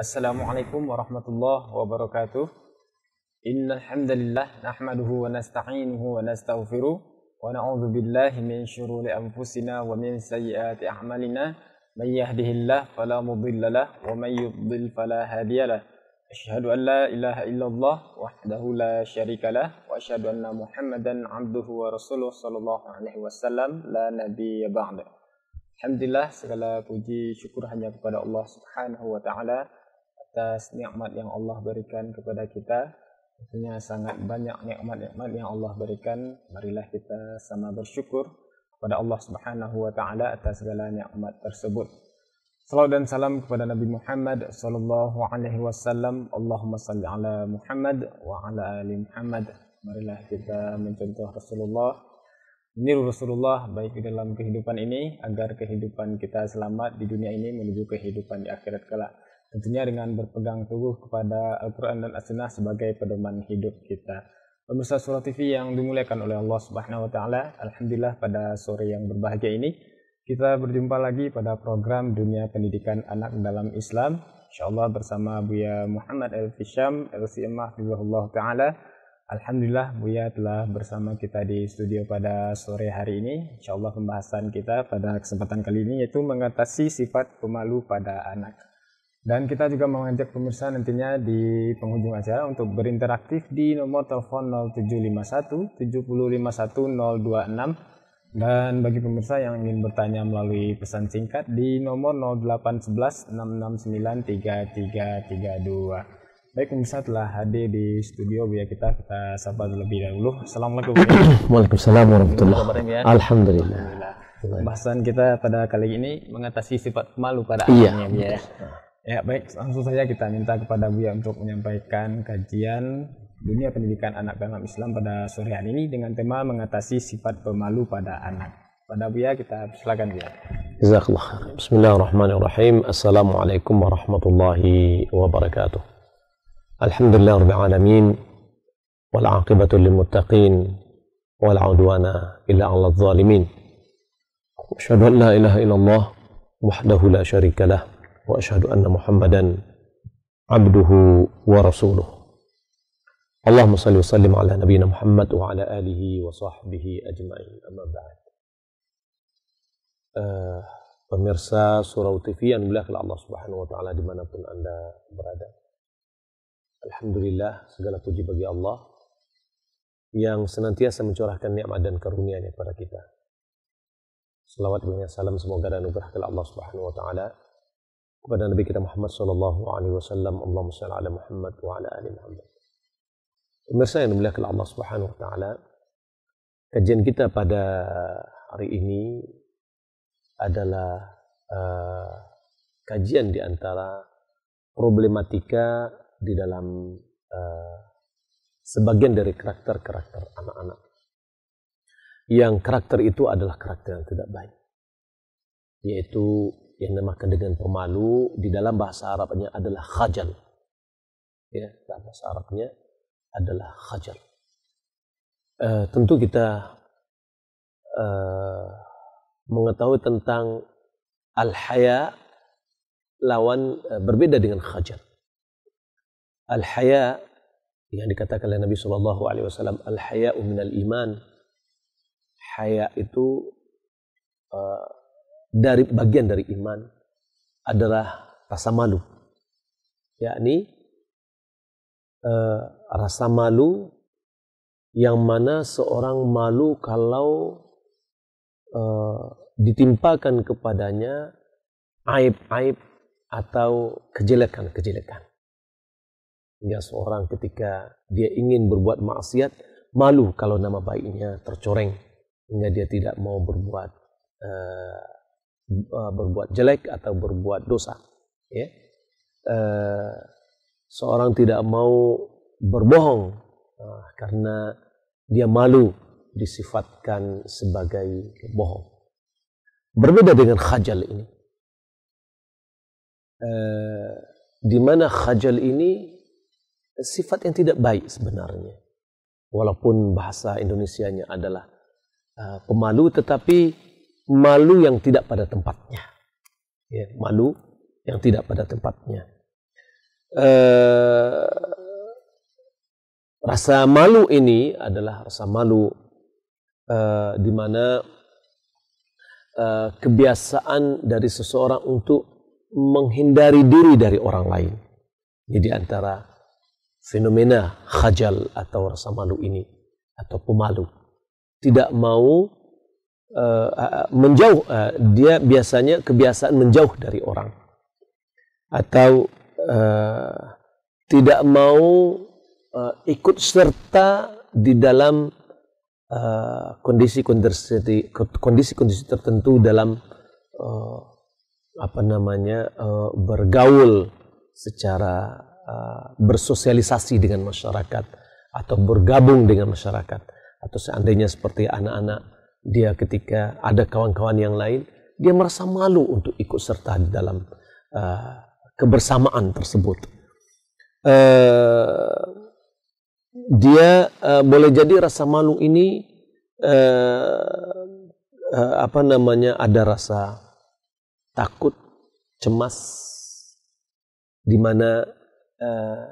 السلام عليكم ورحمة الله وبركاته إن الحمد لله نحمده ونستعينه ونستغفره ونعوذ بالله من شرور أنفسنا ومن سيئات أعمالنا من يهده الله فلا مضل له ومن يضل فلا هادي له أشهد أن لا إله إلا الله وحده لا شريك له وأشهد أن محمدا عبده ورسوله صلى الله عليه وسلم لا نبي بعده Alhamdulillah segala puji syukur hanya kepada Allah Subhanahu wa atas nikmat yang Allah berikan kepada kita. Tentunya sangat banyak nikmat-nikmat yang Allah berikan. Marilah kita sama bersyukur kepada Allah Subhanahu wa taala atas segala nikmat tersebut. Salam dan salam kepada Nabi Muhammad sallallahu alaihi wasallam. Allahumma salli ala Muhammad wa ala ali Muhammad. Marilah kita mencontoh Rasulullah meniru Rasulullah baik di dalam kehidupan ini agar kehidupan kita selamat di dunia ini menuju kehidupan di akhirat kelak tentunya dengan berpegang teguh kepada Al-Quran dan As-Sunnah sebagai pedoman hidup kita. Pemirsa Surah TV yang dimuliakan oleh Allah Subhanahu wa taala, alhamdulillah pada sore yang berbahagia ini kita berjumpa lagi pada program Dunia Pendidikan Anak dalam Islam. Insyaallah bersama Buya Muhammad El Fisham Allah taala. Alhamdulillah Buya telah bersama kita di studio pada sore hari ini. Insyaallah pembahasan kita pada kesempatan kali ini yaitu mengatasi sifat pemalu pada anak. Dan kita juga mengajak pemirsa nantinya di penghujung acara untuk berinteraktif di nomor telepon 0751 7051026 dan bagi pemirsa yang ingin bertanya melalui pesan singkat di nomor 0811 669 3332. Baik pemirsa telah hadir di studio ya kita kita sapa terlebih dahulu. Assalamualaikum. Waalaikumsalam warahmatullahi wabarakatuh. Alhamdulillah. Alhamdulillah. Pembahasan kita pada kali ini mengatasi sifat malu pada Iya. anaknya ya. Ya baik, langsung saja kita minta kepada Buya untuk menyampaikan kajian dunia pendidikan anak dalam Islam pada sore hari ini dengan tema mengatasi sifat pemalu pada anak. Pada Buya kita silakan Buya. Jazakallah. Bismillahirrahmanirrahim. Assalamualaikum warahmatullahi wabarakatuh. Alhamdulillah rabbil alamin wal aqibatu lil muttaqin wal udwana illa 'alal zalimin. Asyhadu an la ilaha illallah wahdahu la syarika واشهد ان محمدا عبده ورسوله اللهم صل وسلم على نبينا محمد وعلى اله وصحبه اجمعين اما بعد uh, pemirsa Surau TV yang dimuliakan Allah Subhanahu wa taala dimanapun Anda berada. Alhamdulillah segala puji bagi Allah yang senantiasa mencurahkan nikmat dan karunia-Nya kepada kita. Salawat dan salam semoga dan anugerah kepada Allah Subhanahu wa taala kepada Nabi kita Muhammad sallallahu alaihi wasallam Allahumma shalli ala Muhammad wa ala ali Muhammad. Pemirsa yang dimuliakan Allah Subhanahu wa taala, kajian kita pada hari ini adalah uh, kajian di antara problematika di dalam uh, sebagian dari karakter-karakter anak-anak. Yang karakter itu adalah karakter yang tidak baik. Yaitu yang dinamakan dengan pemalu di dalam bahasa Arabnya adalah khajal. Ya, dalam bahasa Arabnya adalah khajal. Uh, tentu kita uh, mengetahui tentang al-haya lawan uh, berbeda dengan khajal. Al-haya yang dikatakan oleh Nabi Shallallahu Alaihi Wasallam al-haya minal iman. Haya itu uh, dari bagian dari iman adalah rasa malu. Yakni uh, rasa malu yang mana seorang malu kalau uh, ditimpakan kepadanya aib-aib atau kejelekan-kejelekan. Hingga seorang ketika dia ingin berbuat maksiat, malu kalau nama baiknya tercoreng. Hingga dia tidak mau berbuat uh, berbuat jelek atau berbuat dosa. Ya. Uh, seorang tidak mau berbohong uh, karena dia malu disifatkan sebagai bohong. Berbeda dengan khajal ini. Di mana khajal ini sifat yang tidak baik sebenarnya. Walaupun bahasa Indonesianya adalah uh, pemalu tetapi malu yang tidak pada tempatnya. Ya, malu yang tidak pada tempatnya. uh, rasa malu ini adalah rasa malu uh, di mana uh, kebiasaan dari seseorang untuk menghindari diri dari orang lain. Jadi antara fenomena khajal atau rasa malu ini atau pemalu tidak mau uh, menjauh uh, dia biasanya kebiasaan menjauh dari orang. Atau uh, tidak mau uh, ikut serta di dalam kondisi-kondisi uh, kondisi-kondisi tertentu dalam uh, apa namanya uh, bergaul secara uh, bersosialisasi dengan masyarakat atau bergabung dengan masyarakat. Atau seandainya seperti anak-anak dia ketika ada kawan-kawan yang lain dia merasa malu untuk ikut serta di dalam uh, kebersamaan tersebut uh, dia uh, boleh jadi rasa malu ini uh, uh, apa namanya ada rasa takut cemas di mana uh,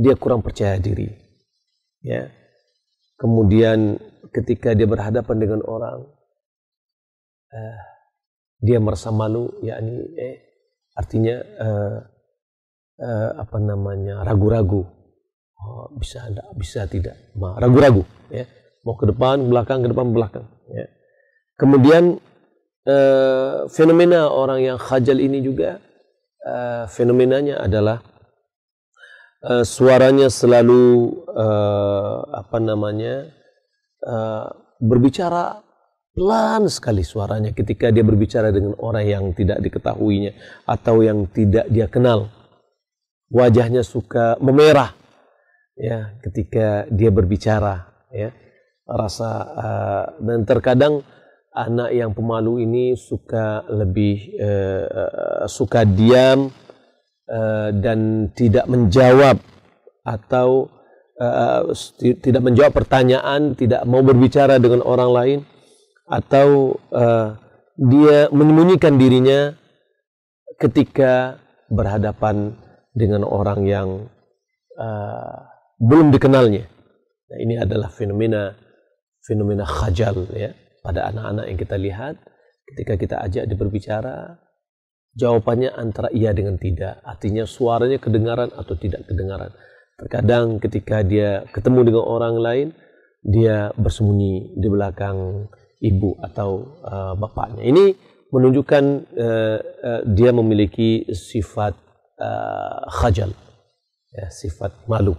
dia kurang percaya diri. Ya. Kemudian ketika dia berhadapan dengan orang, uh, dia merasa malu, yakni eh, artinya uh, uh, apa namanya ragu-ragu, oh, bisa tidak, bisa tidak, ragu-ragu, ya, mau ke depan, belakang, ke depan, belakang. Ya. Kemudian uh, fenomena orang yang khajal ini juga uh, fenomenanya adalah uh, suaranya selalu uh, apa namanya uh, berbicara pelan sekali suaranya ketika dia berbicara dengan orang yang tidak diketahuinya atau yang tidak dia kenal. Wajahnya suka memerah ya ketika dia berbicara ya. Rasa uh, dan terkadang anak yang pemalu ini suka lebih uh, suka diam uh, dan tidak menjawab atau uh, tidak menjawab pertanyaan, tidak mau berbicara dengan orang lain atau uh, dia menyembunyikan dirinya ketika berhadapan dengan orang yang uh, belum dikenalnya. Nah, ini adalah fenomena fenomena khajal ya. Pada anak-anak yang kita lihat ketika kita ajak dia berbicara jawabannya antara iya dengan tidak. Artinya suaranya kedengaran atau tidak kedengaran terkadang ketika dia ketemu dengan orang lain dia bersembunyi di belakang ibu atau uh, bapaknya. Ini menunjukkan uh, uh, dia memiliki sifat uh, khajal ya, sifat malu.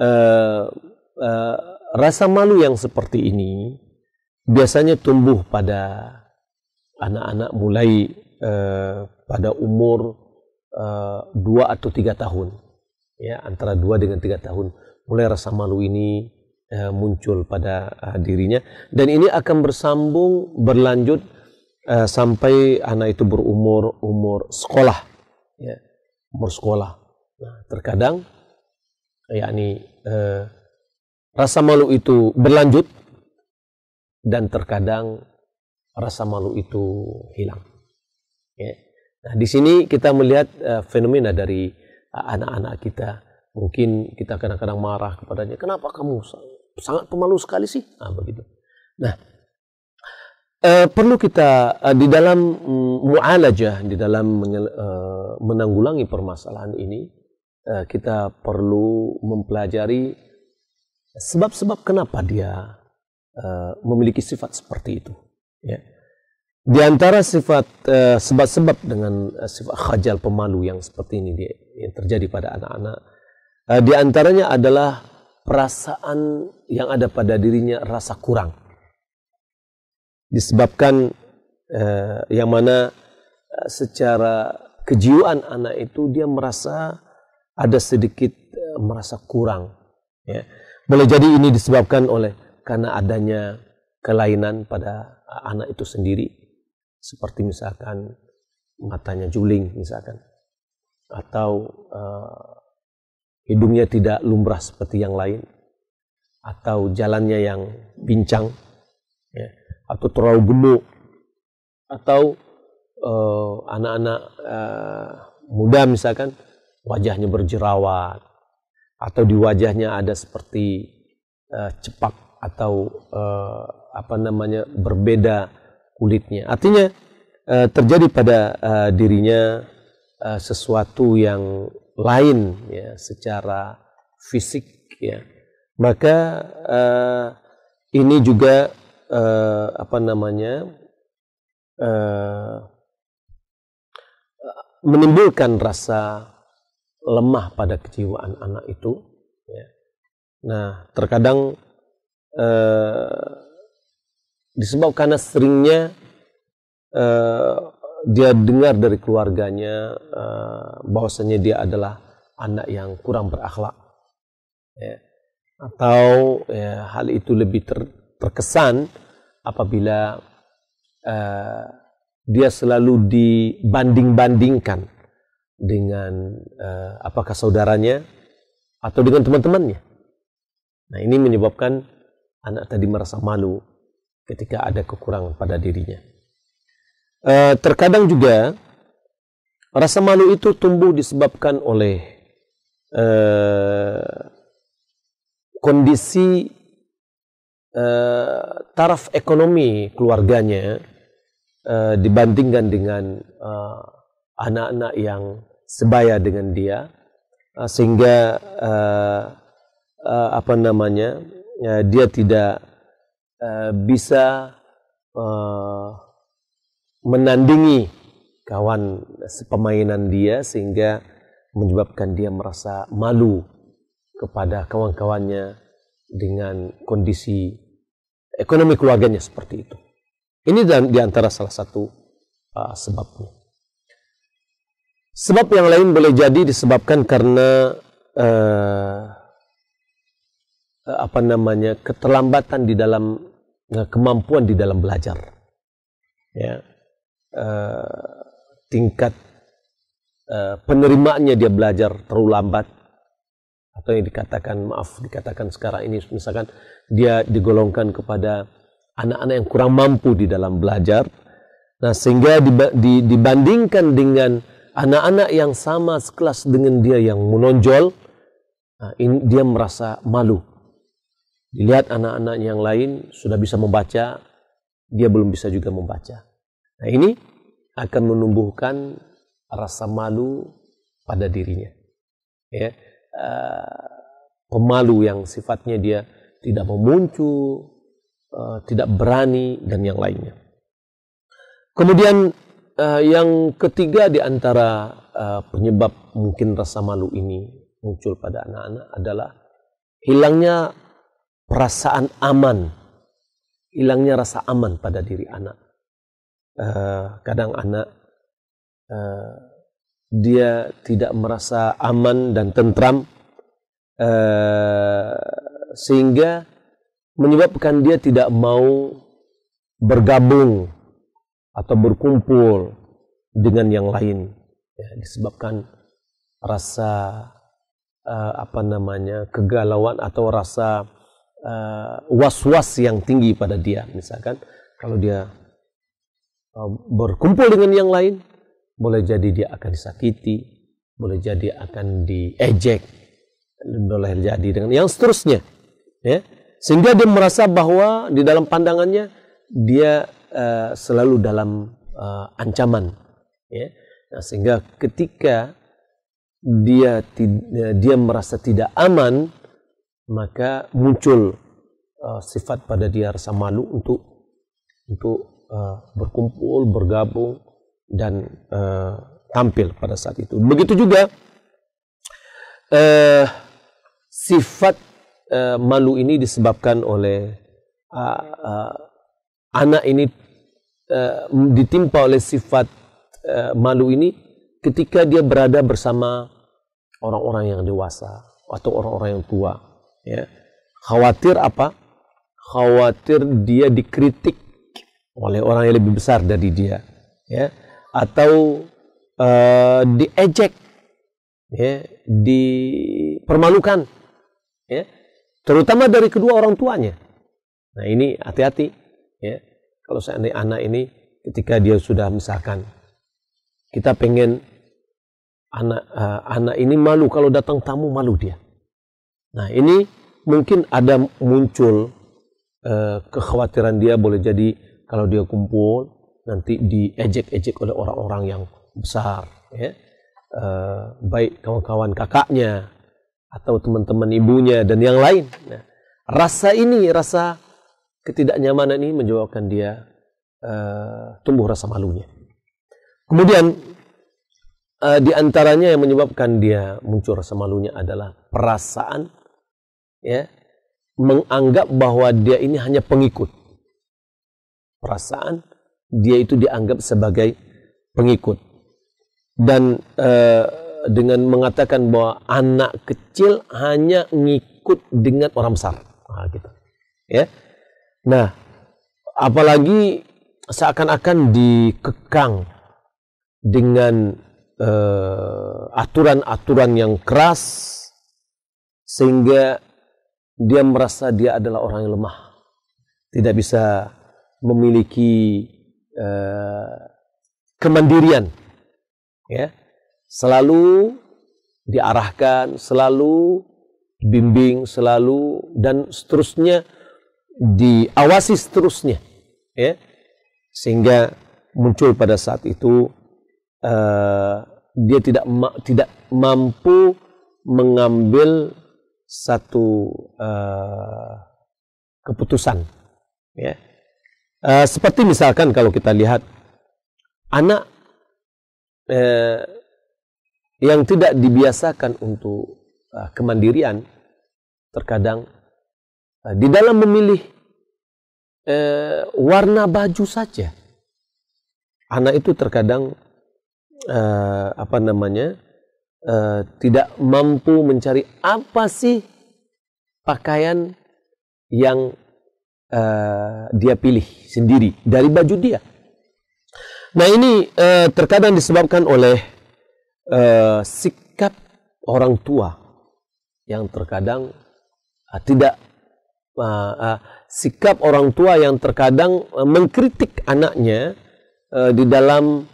Uh, uh, rasa malu yang seperti ini biasanya tumbuh pada anak-anak mulai uh, pada umur uh, dua atau tiga tahun, ya antara dua dengan tiga tahun mulai rasa malu ini uh, muncul pada uh, dirinya dan ini akan bersambung berlanjut uh, sampai anak itu berumur umur sekolah, ya umur sekolah. Nah, terkadang yakni uh, rasa malu itu berlanjut dan terkadang rasa malu itu hilang. Ya. Nah, di sini kita melihat uh, fenomena dari anak-anak kita. Mungkin kita kadang-kadang marah kepadanya, kenapa kamu sangat pemalu sekali sih? Nah, begitu. Nah, uh, perlu kita uh, di dalam um, mu'alajah, di dalam uh, menanggulangi permasalahan ini, uh, kita perlu mempelajari sebab-sebab kenapa dia uh, memiliki sifat seperti itu. Ya. Di antara sifat uh, sebab-sebab dengan uh, sifat khajal pemalu yang seperti ini dia, yang terjadi pada anak-anak, uh, di antaranya adalah perasaan yang ada pada dirinya rasa kurang. Disebabkan uh, yang mana uh, secara kejiwaan anak itu dia merasa ada sedikit uh, merasa kurang. Ya. Boleh jadi ini disebabkan oleh karena adanya kelainan pada anak itu sendiri seperti misalkan matanya juling misalkan. Atau uh, hidungnya tidak lumrah seperti yang lain. Atau jalannya yang bincang ya, atau terlalu gemuk. Atau eh, anak-anak uh, uh, muda misalkan wajahnya berjerawat. Atau di wajahnya ada seperti uh, cepak atau uh, apa namanya berbeda kulitnya. Artinya uh, terjadi pada uh, dirinya uh, sesuatu yang lain ya secara fisik ya. Maka uh, ini juga uh, apa namanya uh, menimbulkan rasa lemah pada kejiwaan anak itu. Ya. Nah, terkadang eh, disebabkan karena seringnya eh, dia dengar dari keluarganya eh, bahwasanya dia adalah anak yang kurang berakhlak, ya. atau ya, hal itu lebih ter, terkesan apabila eh, dia selalu dibanding-bandingkan dengan uh, apakah saudaranya atau dengan teman-temannya. Nah, ini menyebabkan anak tadi merasa malu ketika ada kekurangan pada dirinya. Uh, terkadang juga rasa malu itu tumbuh disebabkan oleh uh, kondisi uh, taraf ekonomi keluarganya uh, dibandingkan dengan anak-anak uh, yang sebaya dengan dia sehingga uh, uh, apa namanya uh, dia tidak uh, bisa uh, menandingi kawan sepemainan dia sehingga menyebabkan dia merasa malu kepada kawan-kawannya dengan kondisi ekonomi keluarganya seperti itu. Ini di antara salah satu uh, sebabnya. Sebab yang lain boleh jadi disebabkan karena uh, apa namanya keterlambatan di dalam kemampuan di dalam belajar, ya. Uh, tingkat uh, penerimaannya dia belajar terlalu lambat. Atau yang dikatakan maaf dikatakan sekarang ini misalkan dia digolongkan kepada anak-anak yang kurang mampu di dalam belajar, nah sehingga dibandingkan dengan anak-anak yang sama sekelas dengan dia yang menonjol, nah, ini, dia merasa malu. Dilihat anak-anak yang lain sudah bisa membaca, dia belum bisa juga membaca. Nah ini akan menumbuhkan rasa malu pada dirinya. Ya, uh, pemalu yang sifatnya dia tidak mau muncul, uh, tidak berani dan yang lainnya. Kemudian uh, yang ketiga di antara uh, penyebab mungkin rasa malu ini muncul pada anak-anak adalah hilangnya perasaan aman, hilangnya rasa aman pada diri anak. Uh, kadang anak uh, dia tidak merasa aman dan tentram uh, sehingga menyebabkan dia tidak mau bergabung atau berkumpul dengan yang lain ya, disebabkan rasa uh, apa namanya kegalauan atau rasa uh, was-was yang tinggi pada dia. Misalkan kalau dia uh, berkumpul dengan yang lain boleh jadi dia akan disakiti boleh jadi akan diejek boleh jadi dengan yang seterusnya ya. Sehingga dia merasa bahwa di dalam pandangannya dia uh, selalu dalam uh, ancaman ya. Nah, sehingga ketika dia dia merasa tidak aman maka muncul uh, sifat pada dia rasa malu untuk untuk uh, berkumpul bergabung dan uh, tampil pada saat itu. Begitu juga uh, sifat uh, malu ini disebabkan oleh uh, uh, anak ini uh, ditimpa oleh sifat uh, malu ini ketika dia berada bersama orang-orang yang dewasa atau orang-orang yang tua ya. Khawatir apa? Khawatir dia dikritik oleh orang yang lebih besar dari dia ya. Atau uh, diejek ya. Dipermalukan ya. Terutama dari kedua orang tuanya. Nah ini hati-hati ya. Kalau seandainya anak ini ketika dia sudah misalkan kita pengen anak uh, anak ini malu kalau datang tamu malu dia. Nah ini mungkin ada muncul uh, kekhawatiran dia boleh jadi kalau dia kumpul nanti diejek-ejek oleh orang-orang yang besar, ya. Uh, baik kawan-kawan kakaknya atau teman-teman ibunya dan yang lain. Nah, rasa ini, rasa ketidaknyamanan ini menyebabkan dia uh, tumbuh rasa malunya. Kemudian uh, di antaranya yang menyebabkan dia muncul rasa malunya adalah perasaan ya menganggap bahwa dia ini hanya pengikut. Perasaan dia itu dianggap sebagai pengikut. Dan uh, dengan mengatakan bahwa anak kecil hanya ngikut dengan orang besar. Nah, gitu. Ya. Nah, apalagi seakan-akan dikekang dengan eh, aturan-aturan uh, yang keras sehingga dia merasa dia adalah orang yang lemah. Tidak bisa memiliki uh, kemandirian. Ya. Selalu diarahkan selalu bimbing selalu dan seterusnya diawasi seterusnya. Ya. Sehingga muncul pada saat itu uh, dia tidak tidak mampu mengambil satu uh, keputusan ya. Uh, seperti misalkan kalau kita lihat anak uh, yang tidak dibiasakan untuk uh, kemandirian terkadang uh, di dalam memilih uh, warna baju saja anak itu terkadang uh, apa namanya uh, tidak mampu mencari apa sih pakaian yang uh, dia pilih sendiri dari baju dia. Nah ini uh, terkadang disebabkan oleh uh, sikap orang tua yang terkadang uh, tidak uh, uh, sikap orang tua yang terkadang uh, mengkritik anaknya uh, di dalam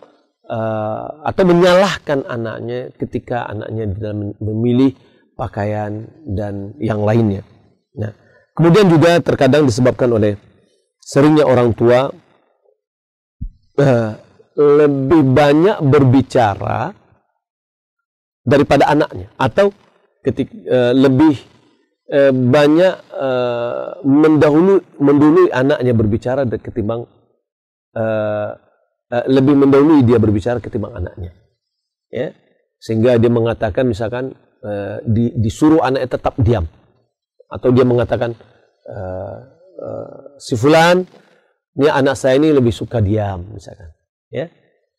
uh, atau menyalahkan anaknya ketika anaknya dalam memilih pakaian dan yang lainnya. Nah, kemudian juga terkadang disebabkan oleh seringnya orang tua uh, lebih banyak berbicara daripada anaknya atau ketika uh, lebih uh, banyak uh, mendahului mendului anaknya berbicara ketimbang uh, lebih mendahului dia berbicara ketimbang anaknya. Ya. Sehingga dia mengatakan misalkan uh, di, disuruh anaknya tetap diam. Atau dia mengatakan uh, uh, si fulan ini anak saya ini lebih suka diam misalkan. Ya.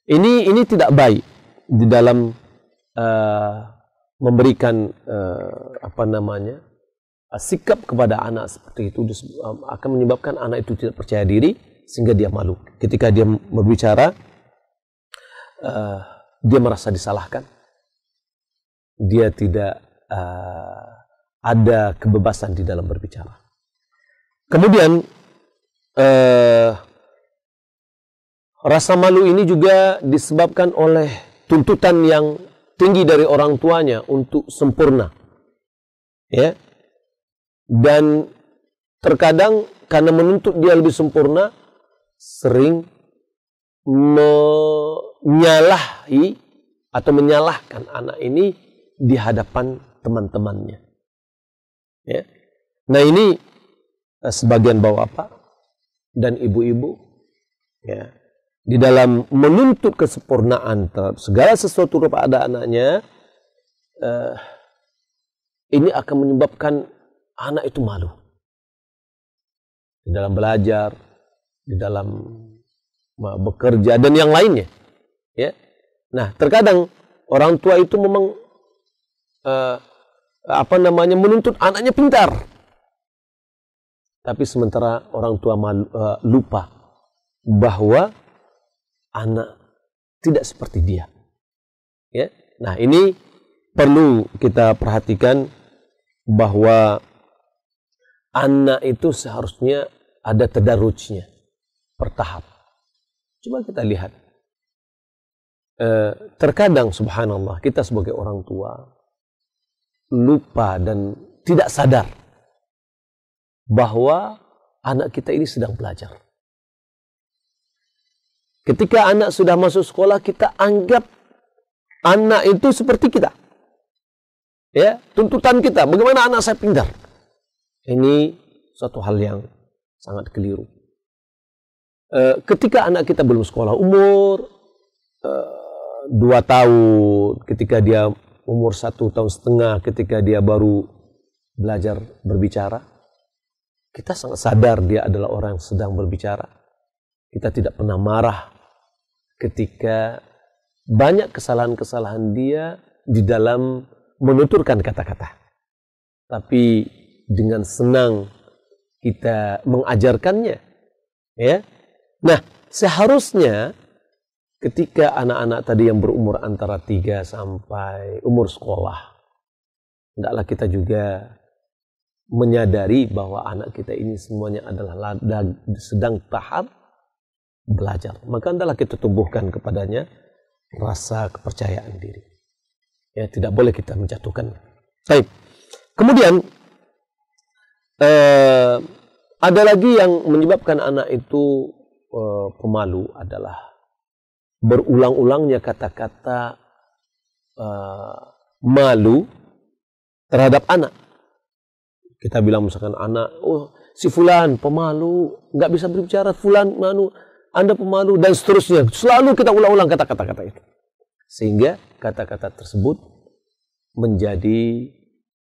Ini ini tidak baik di dalam uh, memberikan uh, apa namanya sikap kepada anak seperti itu akan menyebabkan anak itu tidak percaya diri sehingga dia malu. Ketika dia berbicara, uh, dia merasa disalahkan. Dia tidak uh, ada kebebasan di dalam berbicara. Kemudian uh, rasa malu ini juga disebabkan oleh tuntutan yang tinggi dari orang tuanya untuk sempurna. Ya. Dan terkadang karena menuntut dia lebih sempurna, sering menyalahi atau menyalahkan anak ini di hadapan teman-temannya. Ya. Nah ini eh, sebagian bapak dan ibu-ibu ya di dalam menuntut kesempurnaan terhadap segala sesuatu kepada anaknya uh, ini akan menyebabkan anak itu malu di dalam belajar di dalam bekerja dan yang lainnya. Ya. Nah, terkadang orang tua itu memang uh, apa namanya menuntut anaknya pintar. Tapi sementara orang tua malu, uh, lupa bahwa anak tidak seperti dia. Ya. Nah, ini perlu kita perhatikan bahwa anak itu seharusnya ada tedarujnya bertahap. Coba kita lihat. eh, terkadang subhanallah kita sebagai orang tua lupa dan tidak sadar bahwa anak kita ini sedang belajar. Ketika anak sudah masuk sekolah, kita anggap anak itu seperti kita. Ya, tuntutan kita, bagaimana anak saya pintar? Ini suatu hal yang sangat keliru. E, ketika anak kita belum sekolah, umur e, dua tahun, ketika dia umur satu tahun setengah, ketika dia baru belajar berbicara, kita sangat sadar dia adalah orang yang sedang berbicara. Kita tidak pernah marah ketika banyak kesalahan-kesalahan dia di dalam menuturkan kata-kata. Tapi dengan senang kita mengajarkannya. Ya. Nah, seharusnya ketika anak-anak tadi yang berumur antara 3 sampai umur sekolah, hendaklah kita juga menyadari bahwa anak kita ini semuanya adalah sedang tahap belajar. Maka adalah kita tumbuhkan kepadanya rasa kepercayaan diri. Ya, tidak boleh kita menjatuhkan. Baik. Kemudian eh, ada lagi yang menyebabkan anak itu eh, pemalu adalah berulang-ulangnya kata-kata eh, malu terhadap anak. Kita bilang misalkan anak, oh si fulan pemalu, nggak bisa berbicara, fulan manu, anda pemalu, dan seterusnya. Selalu kita ulang-ulang kata-kata itu. Sehingga kata-kata tersebut menjadi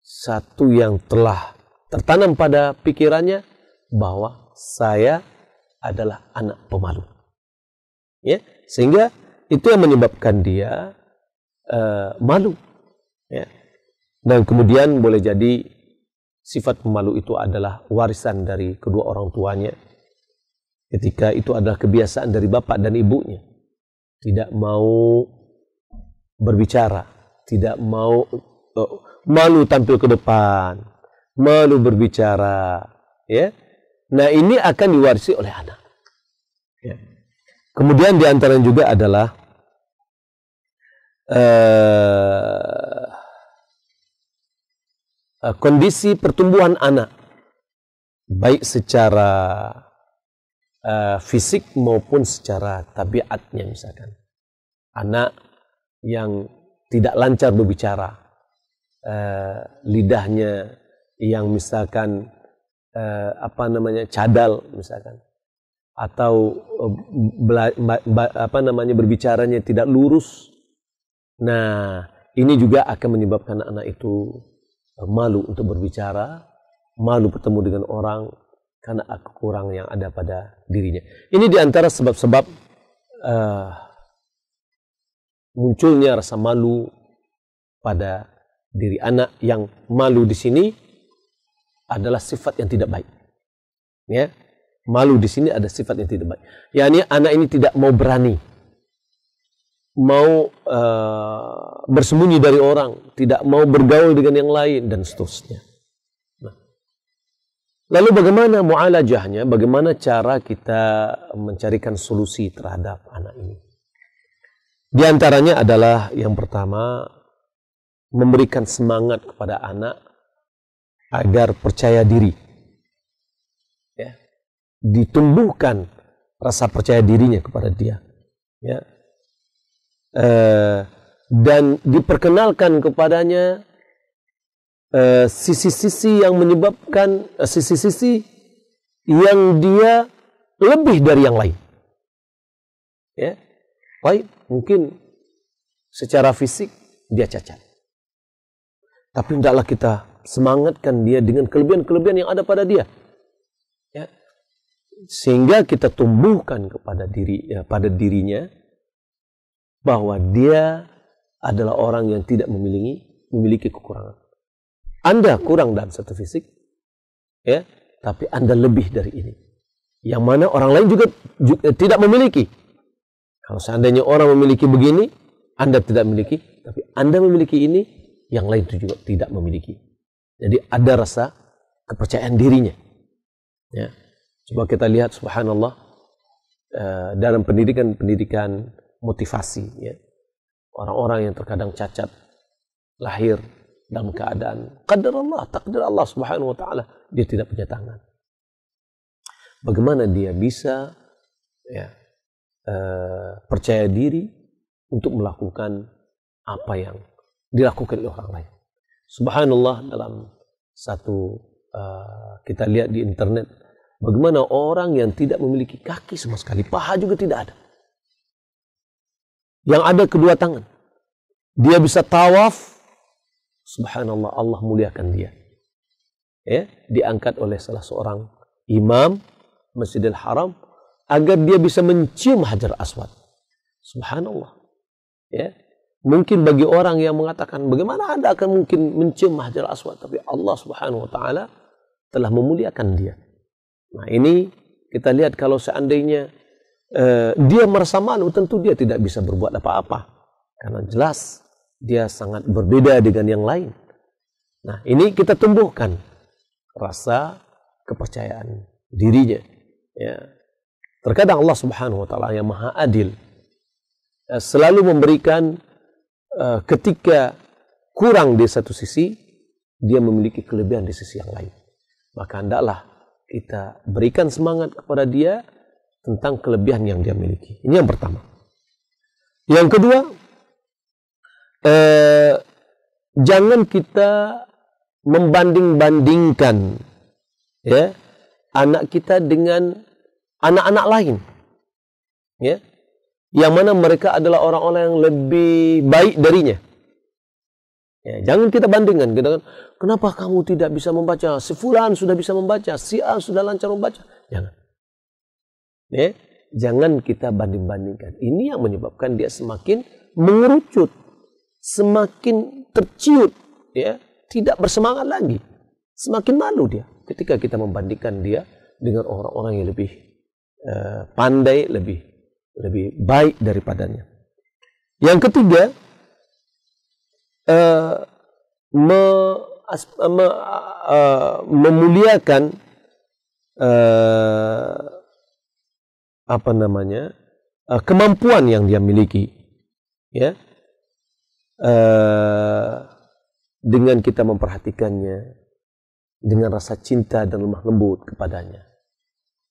satu yang telah tertanam pada pikirannya bahwa saya adalah anak pemalu. Ya, sehingga itu yang menyebabkan dia uh, malu. Ya. Dan kemudian boleh jadi sifat pemalu itu adalah warisan dari kedua orang tuanya ketika itu adalah kebiasaan dari bapak dan ibunya. Tidak mau berbicara, tidak mau uh, malu tampil ke depan, malu berbicara, ya. Nah, ini akan diwarisi oleh anak. Ya. Kemudian di antara juga adalah uh, kondisi pertumbuhan anak baik secara uh, fisik maupun secara tabiatnya misalkan. Anak yang tidak lancar berbicara, uh, lidahnya yang misalkan uh, apa namanya cadal misalkan, atau uh, apa namanya berbicaranya tidak lurus. Nah, ini juga akan menyebabkan anak itu malu untuk berbicara, malu bertemu dengan orang, karena kurang yang ada pada dirinya. Ini di antara sebab-sebab uh, munculnya rasa malu pada diri anak yang malu di sini adalah sifat yang tidak baik. Ya, malu di sini ada sifat yang tidak baik. yakni anak ini tidak mau berani, mau uh, bersembunyi dari orang, tidak mau bergaul dengan yang lain dan seterusnya. Lalu bagaimana mu'alajahnya? Bagaimana cara kita mencarikan solusi terhadap anak ini? Di antaranya adalah yang pertama memberikan semangat kepada anak agar percaya diri. Ya. Ditumbuhkan rasa percaya dirinya kepada dia. Ya. E, dan diperkenalkan kepadanya Eh, sisi-sisi uh, yang menyebabkan eh, sisi-sisi uh, yang dia lebih dari yang lain. Ya, baik mungkin secara fisik dia cacat, tapi hendaklah kita semangatkan dia dengan kelebihan-kelebihan yang ada pada dia. Ya, sehingga kita tumbuhkan kepada diri ya, pada dirinya bahwa dia adalah orang yang tidak memiliki memiliki kekurangan. Anda kurang dalam satu fisik, ya, tapi Anda lebih dari ini. Yang mana orang lain juga, juga tidak memiliki. Kalau seandainya orang memiliki begini, Anda tidak memiliki, tapi Anda memiliki ini, yang lain itu juga tidak memiliki. Jadi ada rasa kepercayaan dirinya. Ya. Coba kita lihat subhanallah uh, dalam pendidikan-pendidikan motivasi ya. orang-orang yang terkadang cacat lahir dalam keadaan qadar Allah, takdir Allah Subhanahu wa taala, dia tidak punya tangan. Bagaimana dia bisa ya uh, percaya diri untuk melakukan apa yang dilakukan oleh orang lain. Subhanallah dalam satu uh, kita lihat di internet bagaimana orang yang tidak memiliki kaki sama sekali, paha juga tidak ada. Yang ada kedua tangan. Dia bisa tawaf. Subhanallah Allah muliakan dia. Ya, diangkat oleh salah seorang imam Masjidil Haram agar dia bisa mencium Hajar Aswad. Subhanallah. Ya, Mungkin bagi orang yang mengatakan bagaimana Anda akan mungkin mencium Hajar Aswad tapi Allah Subhanahu wa taala telah memuliakan dia. Nah, ini kita lihat kalau seandainya uh, dia merasa malu tentu dia tidak bisa berbuat apa-apa karena jelas dia sangat berbeda dengan yang lain. Nah, ini kita tumbuhkan rasa kepercayaan dirinya ya. Terkadang Allah Subhanahu wa taala yang Maha Adil uh, selalu memberikan uh, ketika kurang di satu sisi, dia memiliki kelebihan di sisi yang lain. Maka hendaklah kita berikan semangat kepada dia tentang kelebihan yang dia miliki. Ini yang pertama. Yang kedua, eh, jangan kita membanding-bandingkan ya anak kita dengan anak-anak lain. Ya, yang mana mereka adalah orang-orang yang lebih baik darinya. Ya, jangan kita bandingkan. Kita kenapa kamu tidak bisa membaca? Si Fulan sudah bisa membaca, si A sudah lancar membaca. Jangan. Ya, jangan kita banding-bandingkan. Ini yang menyebabkan dia semakin mengerucut, semakin terciut, ya, tidak bersemangat lagi. Semakin malu dia ketika kita membandingkan dia dengan orang-orang yang lebih uh, pandai, lebih lebih baik daripadanya. Yang ketiga, uh, me, me, uh, memuliakan uh, apa namanya uh, kemampuan yang dia miliki, ya, uh, dengan kita memperhatikannya dengan rasa cinta dan lemah lembut kepadanya,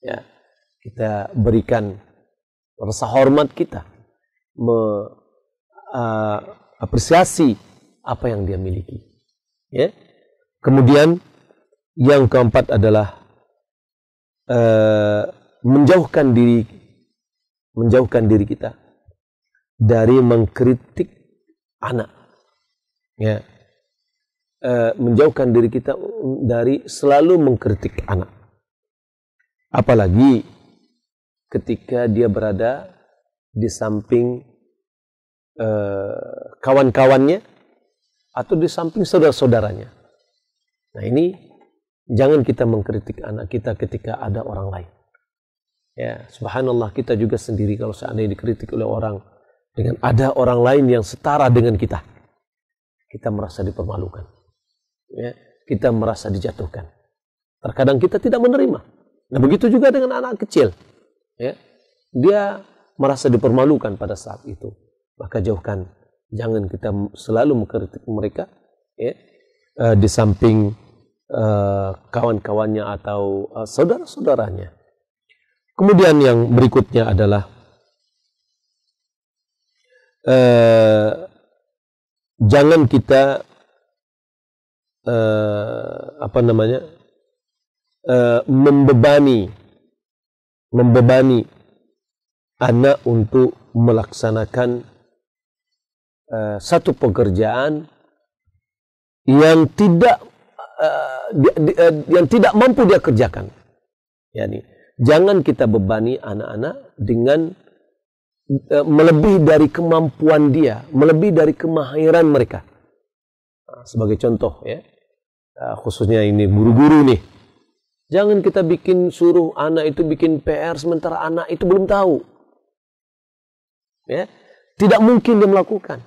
ya, kita berikan rasa hormat kita, mengapresiasi uh, apa yang dia miliki. Ya. Kemudian yang keempat adalah uh, menjauhkan diri menjauhkan diri kita dari mengkritik anak. Ya. Uh, menjauhkan diri kita dari selalu mengkritik anak. Apalagi ketika dia berada di samping uh, kawan-kawannya atau di samping saudara-saudaranya. Nah ini jangan kita mengkritik anak kita ketika ada orang lain. Ya, subhanallah kita juga sendiri kalau seandainya dikritik oleh orang dengan ada orang lain yang setara dengan kita. Kita merasa dipermalukan. Ya, kita merasa dijatuhkan. Terkadang kita tidak menerima. Nah begitu juga dengan anak kecil ya. Dia merasa dipermalukan pada saat itu. Maka jauhkan jangan kita selalu mengkritik mereka ya. Uh, di samping uh, kawan-kawannya atau uh, saudara-saudaranya. Kemudian yang berikutnya adalah uh, jangan kita uh, apa namanya uh, membebani membebani anak untuk melaksanakan uh, satu pekerjaan yang tidak uh, di, uh, yang tidak mampu dia kerjakan. Yani, jangan kita bebani anak-anak dengan uh, melebihi dari kemampuan dia, melebihi dari kemahiran mereka. Nah, sebagai contoh ya, uh, khususnya ini guru-guru nih Jangan kita bikin suruh anak itu bikin PR sementara anak itu belum tahu. Ya, tidak mungkin dia melakukan.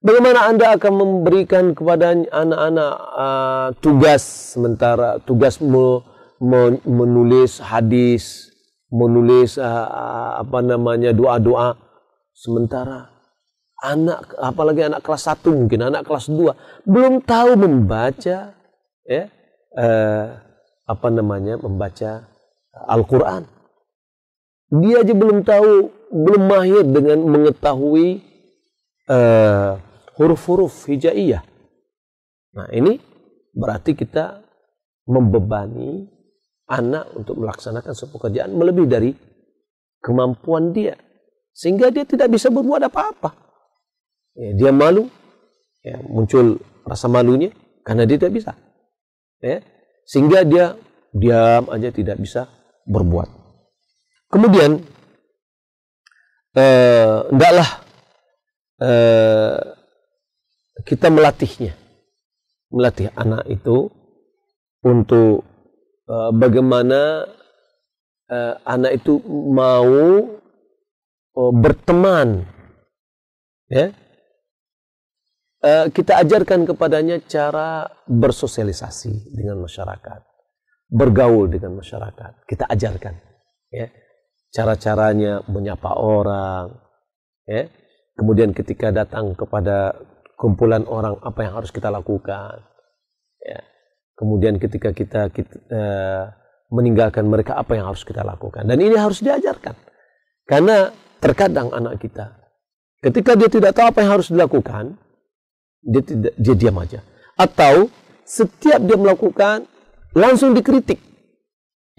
Bagaimana Anda akan memberikan kepada anak-anak uh, tugas sementara tugas me, me, menulis hadis, menulis uh, apa namanya doa-doa sementara anak apalagi anak kelas 1 mungkin anak kelas 2 belum tahu membaca ya eh, apa namanya membaca Al-Qur'an. Dia aja belum tahu, belum mahir dengan mengetahui eh, huruf-huruf hijaiyah. Nah, ini berarti kita membebani anak untuk melaksanakan sebuah pekerjaan melebihi dari kemampuan dia sehingga dia tidak bisa berbuat apa-apa. Ya, dia malu, ya, muncul rasa malunya karena dia tidak bisa. Ya, sehingga dia diam aja tidak bisa berbuat. Kemudian eh, hendaklah eh, kita melatihnya, melatih anak itu untuk eh, bagaimana eh, anak itu mau oh, berteman, ya. Uh, kita ajarkan kepadanya cara bersosialisasi dengan masyarakat, bergaul dengan masyarakat. Kita ajarkan, ya, cara-caranya menyapa orang, ya. Kemudian ketika datang kepada kumpulan orang, apa yang harus kita lakukan, ya. Kemudian ketika kita, kita uh, meninggalkan mereka, apa yang harus kita lakukan. Dan ini harus diajarkan, karena Terkadang anak kita, ketika dia tidak tahu apa yang harus dilakukan, dia tidak dia diam aja. Atau setiap dia melakukan langsung dikritik.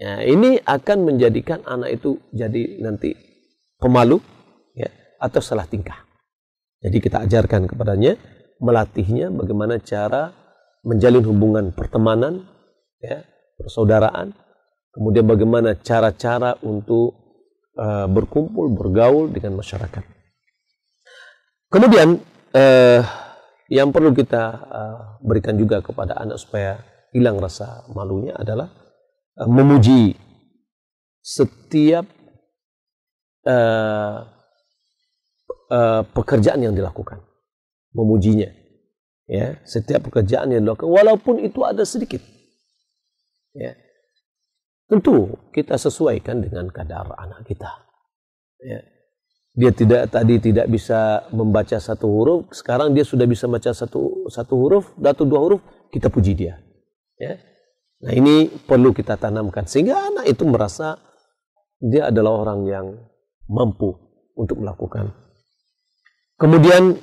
Ya, ini akan menjadikan anak itu jadi nanti pemalu ya, atau salah tingkah. Jadi kita ajarkan kepadanya, melatihnya bagaimana cara menjalin hubungan pertemanan, ya, persaudaraan, kemudian bagaimana cara-cara untuk uh, berkumpul, bergaul dengan masyarakat. Kemudian uh, yang perlu kita uh, berikan juga kepada anak supaya hilang rasa malunya adalah uh, memuji setiap uh, uh, pekerjaan yang dilakukan, memujinya. Ya, setiap pekerjaan yang dilakukan, walaupun itu ada sedikit. Ya, Tentu kita sesuaikan dengan kadar anak kita. Ya. Dia tidak tadi tidak bisa membaca satu huruf, sekarang dia sudah bisa baca satu satu huruf, atau dua huruf, kita puji dia. Ya. Nah ini perlu kita tanamkan sehingga anak itu merasa dia adalah orang yang mampu untuk melakukan. Kemudian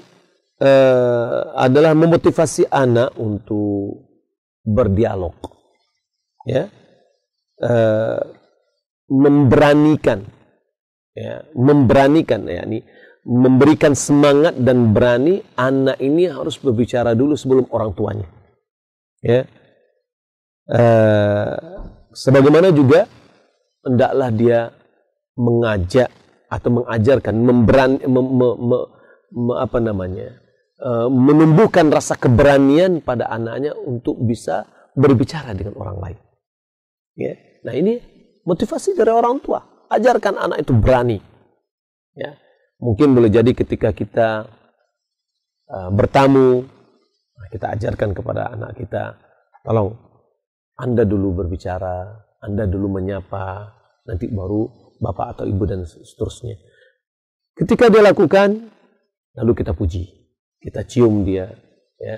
eh, adalah memotivasi anak untuk berdialog. Ya, uh, memberanikan ya memberanikan ya ini memberikan semangat dan berani anak ini harus berbicara dulu sebelum orang tuanya. Ya. Uh, sebagaimana juga hendaklah dia mengajak atau mengajarkan memberani mem, me, me, me, apa namanya uh, menumbuhkan rasa keberanian pada anaknya untuk bisa berbicara dengan orang lain. Ya. Nah ini motivasi dari orang tua. Ajarkan anak itu berani. Ya, mungkin boleh jadi ketika kita uh, bertamu, nah, kita ajarkan kepada anak kita, tolong Anda dulu berbicara, Anda dulu menyapa, nanti baru bapak atau ibu dan seterusnya. Ketika dia lakukan, lalu kita puji, kita cium dia, ya,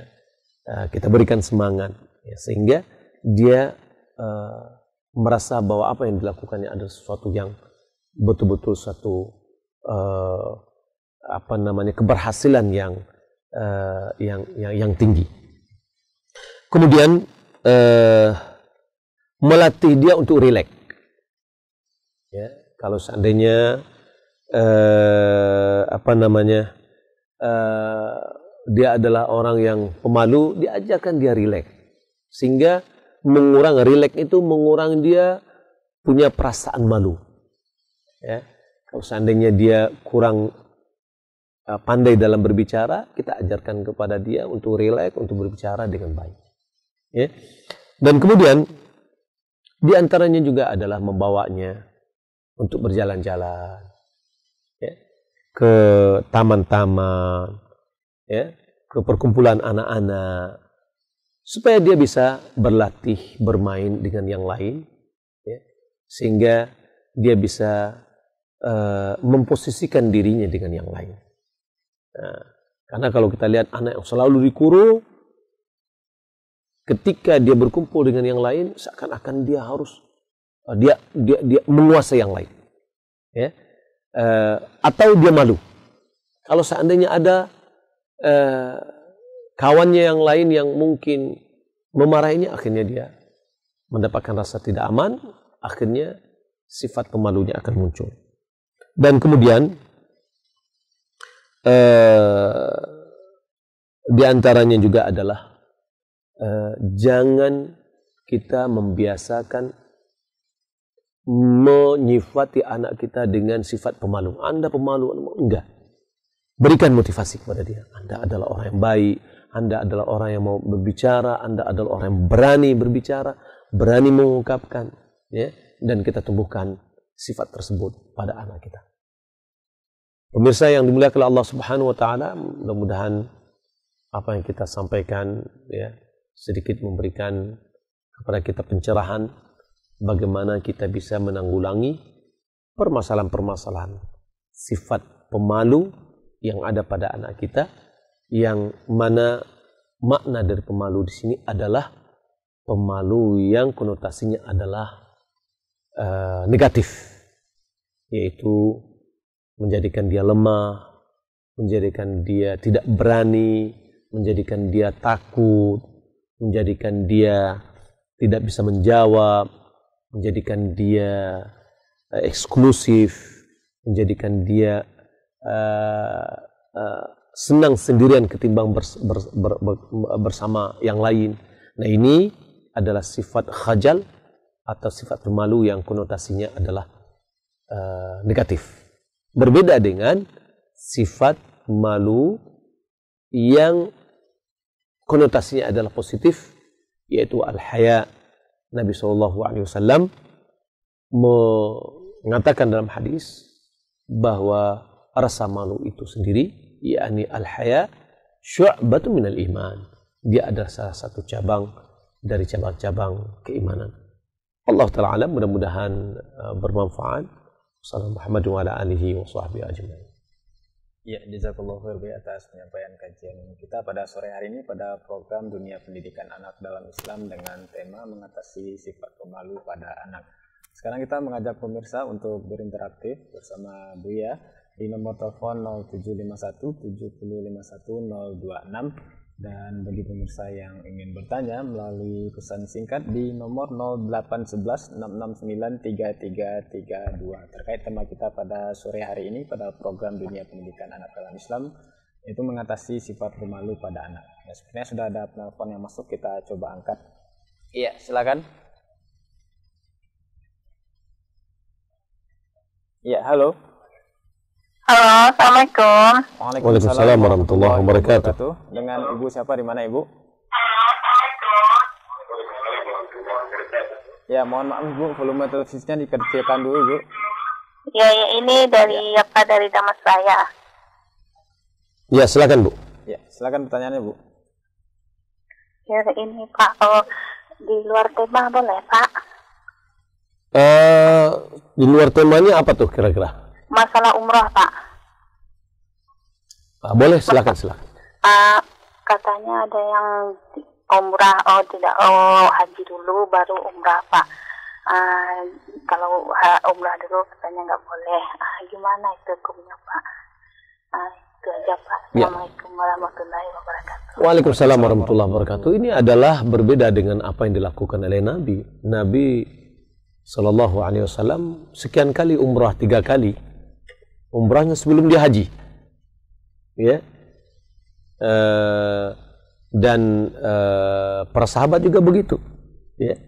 uh, kita berikan semangat, ya, sehingga dia uh, merasa bahwa apa yang dilakukannya adalah sesuatu yang betul-betul satu uh, apa namanya keberhasilan yang uh, yang yang yang tinggi. Kemudian uh, melatih dia untuk rileks. Ya, kalau seandainya uh, apa namanya uh, dia adalah orang yang pemalu, diajarkan dia rileks sehingga mengurang rileks itu mengurang dia punya perasaan malu. Ya. Kalau seandainya dia kurang uh, pandai dalam berbicara, kita ajarkan kepada dia untuk rileks, untuk berbicara dengan baik. Ya. Dan kemudian di antaranya juga adalah membawanya untuk berjalan-jalan ya, ke taman-taman, ya, ke perkumpulan anak-anak, supaya dia bisa berlatih bermain dengan yang lain ya, sehingga dia bisa uh, memposisikan dirinya dengan yang lain. Nah, Karena kalau kita lihat anak yang selalu dikurung, ketika dia berkumpul dengan yang lain, seakan-akan dia harus uh, dia dia dia menguasai yang lain, ya, uh, atau dia malu. Kalau seandainya ada uh, kawannya yang lain yang mungkin memarahinya, akhirnya dia mendapatkan rasa tidak aman, akhirnya sifat pemalunya akan muncul. Dan kemudian uh, di antaranya juga adalah uh, jangan kita membiasakan menyifati anak kita dengan sifat pemalu. Anda pemalu, enggak. Berikan motivasi kepada dia. Anda adalah orang yang baik, Anda adalah orang yang mau berbicara, Anda adalah orang yang berani berbicara, berani mengungkapkan, ya, dan kita tumbuhkan sifat tersebut pada anak kita. Pemirsa yang dimuliakan Allah Subhanahu wa taala, mudah-mudahan apa yang kita sampaikan ya sedikit memberikan kepada kita pencerahan bagaimana kita bisa menanggulangi permasalahan-permasalahan sifat pemalu yang ada pada anak kita yang mana makna dari pemalu di sini adalah pemalu yang konotasinya adalah uh, negatif yaitu menjadikan dia lemah, menjadikan dia tidak berani, menjadikan dia takut, menjadikan dia tidak bisa menjawab, menjadikan dia uh, eksklusif, menjadikan dia uh, uh, senang sendirian ketimbang bers, ber, ber, ber, bersama yang lain. Nah ini adalah sifat khajal atau sifat pemalu yang konotasinya adalah uh, negatif. Berbeda dengan sifat malu yang konotasinya adalah positif, yaitu al-haya. Nabi SAW mengatakan dalam hadis bahwa rasa malu itu sendiri, yakni al-haya, syu'batun minal iman. Dia adalah salah satu cabang dari cabang-cabang keimanan. Allah Ta'ala mudah-mudahan uh, bermanfaat Wassalamualaikum warahmatullahi wabarakatuh. Ya, jazakallahu khair atas penyampaian kajian kita pada sore hari ini pada program Dunia Pendidikan Anak dalam Islam dengan tema mengatasi sifat pemalu pada anak. Sekarang kita mengajak pemirsa untuk berinteraktif bersama Buya di nomor telepon 0751 7051026 dan bagi pemirsa yang ingin bertanya melalui pesan singkat di nomor 0811669332 terkait tema kita pada sore hari ini pada program Dunia Pendidikan Anak dalam Islam itu mengatasi sifat pemalu pada anak. Ya, sebenarnya sudah ada penelpon yang masuk kita coba angkat. Iya, silakan. Iya, halo. Halo, Assalamualaikum. Waalaikumsalam warahmatullahi wabarakatuh. Dengan Ibu siapa di mana Ibu? Ya, mohon maaf Bu, volume televisinya dikecilkan dulu Bu. Ya, ya ini dari ya. apa dari Damas saya. Ya, silakan Bu. Ya, silakan pertanyaannya Bu. Ya, ini Pak, oh, di luar tema boleh Pak? Uh, di luar temanya apa tuh kira-kira? masalah umroh pak. Ah, boleh silakan silakan. Uh, katanya ada yang umrah oh tidak oh haji dulu baru umrah pak. Uh, kalau umrah dulu katanya nggak boleh. Uh, gimana itu hukumnya pak? Uh, itu aja pak. Ya. Assalamualaikum warahmatullahi wabarakatuh. Waalaikumsalam warahmatullahi wabarakatuh. Ini adalah berbeda dengan apa yang dilakukan oleh Nabi. Nabi Shallallahu Alaihi Wasallam sekian kali umrah tiga kali umrahnya sebelum dia haji. Ya. Uh, dan uh, para sahabat juga begitu. Ya.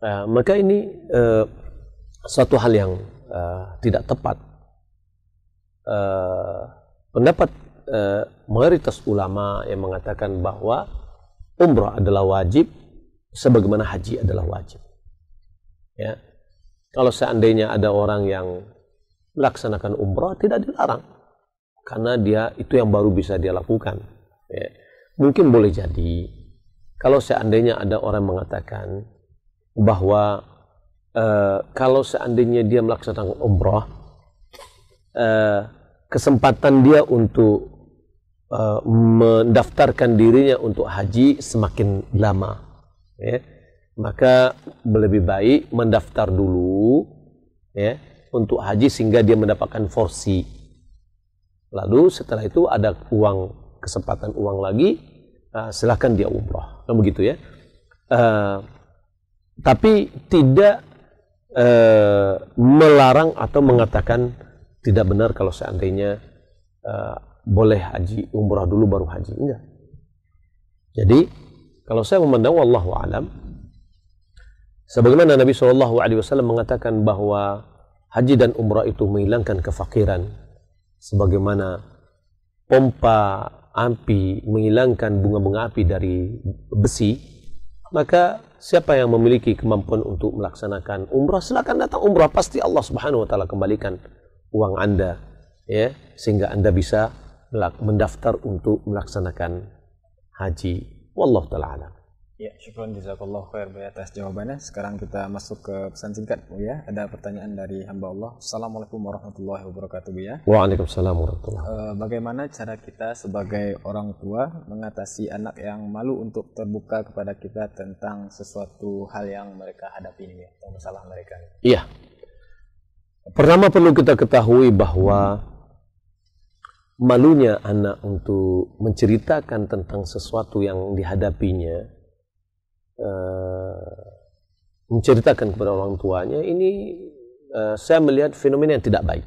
Uh, maka ini uh, suatu hal yang uh, tidak tepat. Uh, pendapat uh, mayoritas ulama yang mengatakan bahwa umrah adalah wajib sebagaimana haji adalah wajib. Ya. Kalau seandainya ada orang yang melaksanakan umrah tidak dilarang karena dia itu yang baru bisa dia lakukan ya. mungkin boleh jadi kalau seandainya ada orang mengatakan bahwa uh, kalau seandainya dia melaksanakan umrah uh, kesempatan dia untuk uh, mendaftarkan dirinya untuk haji semakin lama. Ya. Maka lebih baik mendaftar dulu ya untuk haji sehingga dia mendapatkan porsi. Lalu setelah itu ada uang kesempatan uang lagi, uh, silahkan dia umroh. Kan begitu ya. Uh, tapi tidak uh, melarang atau mengatakan tidak benar kalau seandainya uh, boleh haji umrah dulu baru haji enggak. Jadi kalau saya memandang wallahu alam sebagaimana Nabi wasallam mengatakan bahwa haji dan umrah itu menghilangkan kefakiran sebagaimana pompa api menghilangkan bunga-bunga api dari besi maka siapa yang memiliki kemampuan untuk melaksanakan umrah silakan datang umrah. Pasti Allah Subhanahu wa taala kembalikan uang Anda ya sehingga Anda bisa mendaftar untuk melaksanakan haji. Wallahu taala alam Ya, syukur jazakallah khair Bu atas jawabannya. Sekarang kita masuk ke pesan singkat Bu ya. Ada pertanyaan dari hamba Allah. Assalamualaikum warahmatullahi wabarakatuh Bu ya. Waalaikumsalam warahmatullahi wabarakatuh. Uh, bagaimana cara kita sebagai orang tua mengatasi anak yang malu untuk terbuka kepada kita tentang sesuatu hal yang mereka hadapi ini ya, atau masalah mereka? Iya. Pertama perlu kita ketahui bahwa malunya anak untuk menceritakan tentang sesuatu yang dihadapinya uh, menceritakan kepada orang tuanya ini uh, saya melihat fenomena yang tidak baik.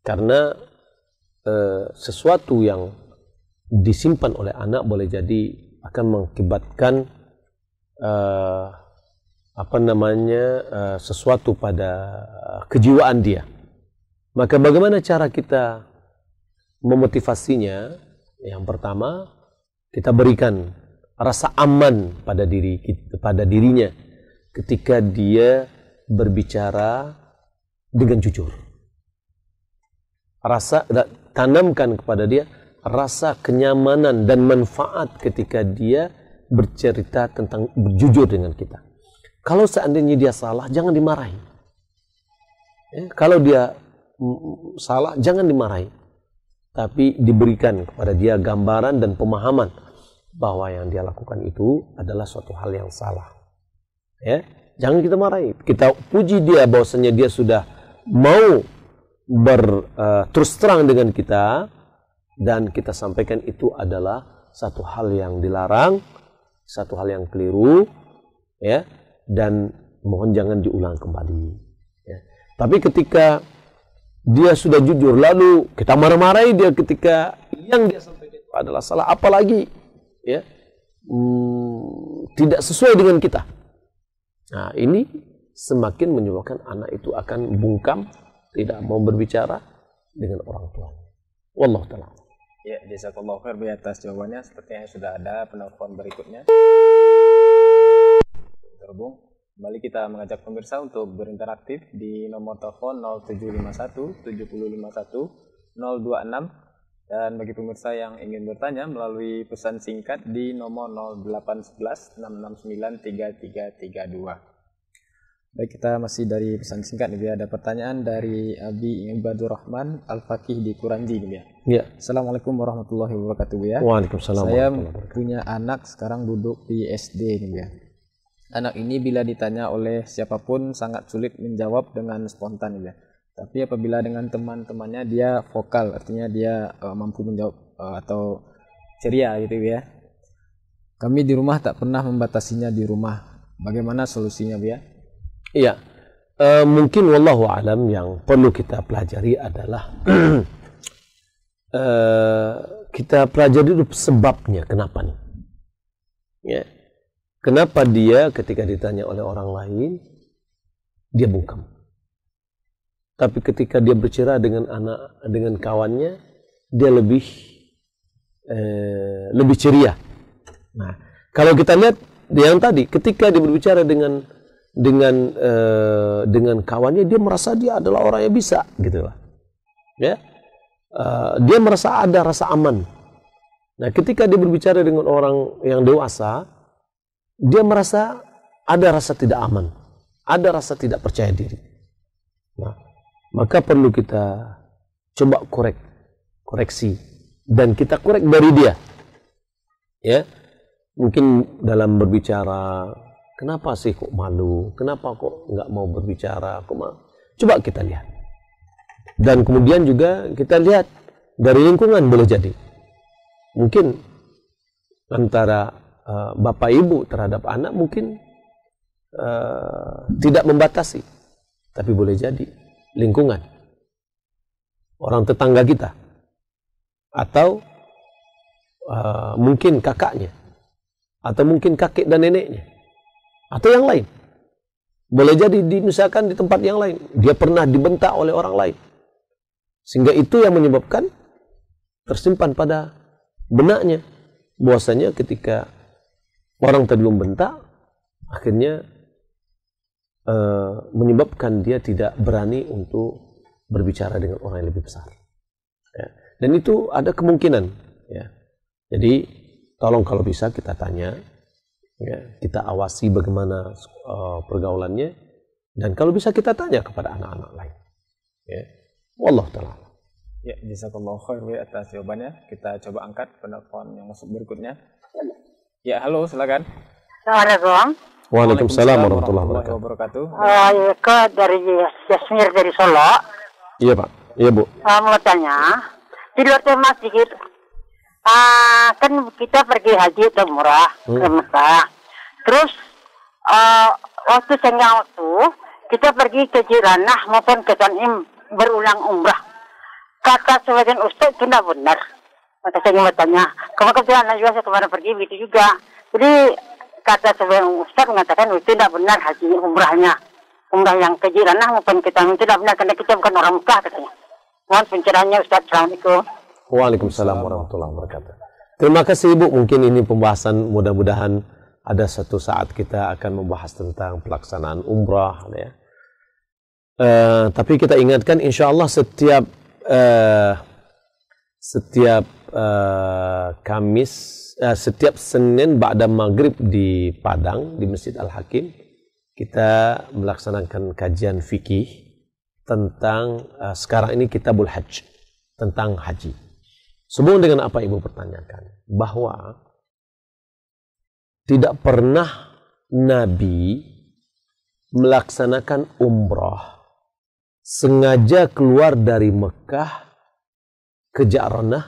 Karena uh, sesuatu yang disimpan oleh anak boleh jadi akan mengakibatkan uh, apa namanya uh, sesuatu pada kejiwaan dia. Maka bagaimana cara kita memotivasinya? Yang pertama kita berikan rasa aman pada diri pada dirinya ketika dia berbicara dengan jujur. Rasa tanamkan kepada dia rasa kenyamanan dan manfaat ketika dia bercerita tentang jujur dengan kita. Kalau seandainya dia salah, jangan dimarahi. Ya, kalau dia salah, jangan dimarahi. Tapi diberikan kepada dia gambaran dan pemahaman bahwa yang dia lakukan itu adalah suatu hal yang salah. Ya, jangan kita marahi. Kita puji dia bahwasanya dia sudah mau ber uh, terus terang dengan kita dan kita sampaikan itu adalah satu hal yang dilarang, satu hal yang keliru, ya, dan mohon jangan diulang kembali. Ya. Tapi ketika dia sudah jujur, lalu kita marah-marahi dia ketika yang dia sampaikan itu adalah salah, apalagi ya hmm, tidak sesuai dengan kita. Nah, ini semakin menyebabkan anak itu akan bungkam, tidak mau berbicara dengan orang tua. Wallahu taala. Ya, jazakallahu khair atas jawabannya. Sepertinya sudah ada penelpon berikutnya. Terhubung. Kembali kita mengajak pemirsa untuk berinteraktif di nomor telepon 0751 751 026 dan bagi pemirsa yang ingin bertanya melalui pesan singkat di nomor 0811 669 3332. Baik, kita masih dari pesan singkat nih, ada pertanyaan dari Abi Ibadur Rahman Al-Fakih di Kuranji nih, ya. Ya. Assalamualaikum warahmatullahi wabarakatuh, ya. Waalaikumsalam. Saya punya anak sekarang duduk di SD nih, ya. Anak ini bila ditanya oleh siapa pun sangat sulit menjawab dengan spontan, ya tapi apabila dengan teman-temannya dia vokal, artinya dia uh, mampu menjawab uh, atau ceria gitu ya. Kami di rumah tak pernah membatasinya di rumah. Bagaimana solusinya, ya? Iya. Uh, mungkin wallahu alam yang perlu kita pelajari adalah uh, kita pelajari dulu sebabnya kenapa nih. Ya. Kenapa dia ketika ditanya oleh orang lain dia bungkam? Tapi ketika dia bercerita dengan anak dengan kawannya dia lebih eh, lebih ceria. Nah, kalau kita lihat yang tadi ketika dia berbicara dengan dengan eh, dengan kawannya dia merasa dia adalah orang yang bisa gitu lah. Ya. Uh, dia merasa ada rasa aman. Nah, ketika dia berbicara dengan orang yang dewasa, dia merasa ada rasa tidak aman, ada rasa tidak percaya diri. Nah, maka perlu kita coba korek, koreksi dan kita korek dari dia. Ya. Mungkin dalam berbicara, kenapa sih kok malu? Kenapa kok nggak mau berbicara? Kok malu? Coba kita lihat. Dan kemudian juga kita lihat dari lingkungan boleh jadi. Mungkin antara uh, bapak ibu terhadap anak mungkin uh, tidak membatasi. Tapi boleh jadi lingkungan. Orang tetangga kita. Atau uh, mungkin kakaknya. Atau mungkin kakek dan neneknya. Atau yang lain. Boleh jadi di, misalkan di tempat yang lain. Dia pernah dibentak oleh orang lain. Sehingga itu yang menyebabkan tersimpan pada benaknya. Bahwasanya ketika orang tadi membentak akhirnya uh, menyebabkan dia tidak berani untuk berbicara dengan orang yang lebih besar ya. Dan itu ada kemungkinan. Ya. Jadi tolong kalau bisa kita tanya, ya, kita awasi bagaimana uh, pergaulannya, dan kalau bisa kita tanya kepada anak-anak lain. Ya. Wallah taala. Ya, jazakallahu khair atas jawabannya. Kita coba angkat penelpon yang masuk berikutnya. Ya, halo, silakan. Assalamualaikum. Waalaikumsalam warahmatullahi wabarakatuh. Uh, ya, dari Yasmir dari Solo. Iya, Pak. Iya, Bu. Uh, mau tanya, di luar tema sedikit uh, kan kita pergi haji atau murah hmm. ke Mekah terus uh, waktu senggang waktu kita pergi ke Jiranah maupun ke Tanim berulang umrah kata sebagian ustaz itu tidak benar maka saya bertanya kalau kebetulan juga saya ke mana pergi begitu juga jadi kata sebagian ustaz mengatakan itu tidak benar haji umrahnya umrah yang ke Jiranah maupun ke Tanim tidak benar karena kita bukan orang Mekah katanya Mohon pencerahannya Ustaz. Assalamualaikum. Waalaikumsalam warahmatullahi wabarakatuh. Terima kasih Ibu. Mungkin ini pembahasan mudah-mudahan ada satu saat kita akan membahas tentang pelaksanaan umrah. Ya. Uh, tapi kita ingatkan insya Allah setiap uh, setiap uh, Kamis, uh, setiap Senin Ba'da Maghrib di Padang, di Masjid Al-Hakim, kita melaksanakan kajian fikih tentang uh, sekarang ini kitabul hajj tentang haji. Sehubungan dengan apa ibu pertanyakan bahwa tidak pernah Nabi melaksanakan umrah sengaja keluar dari Mekah ke Ja'ranah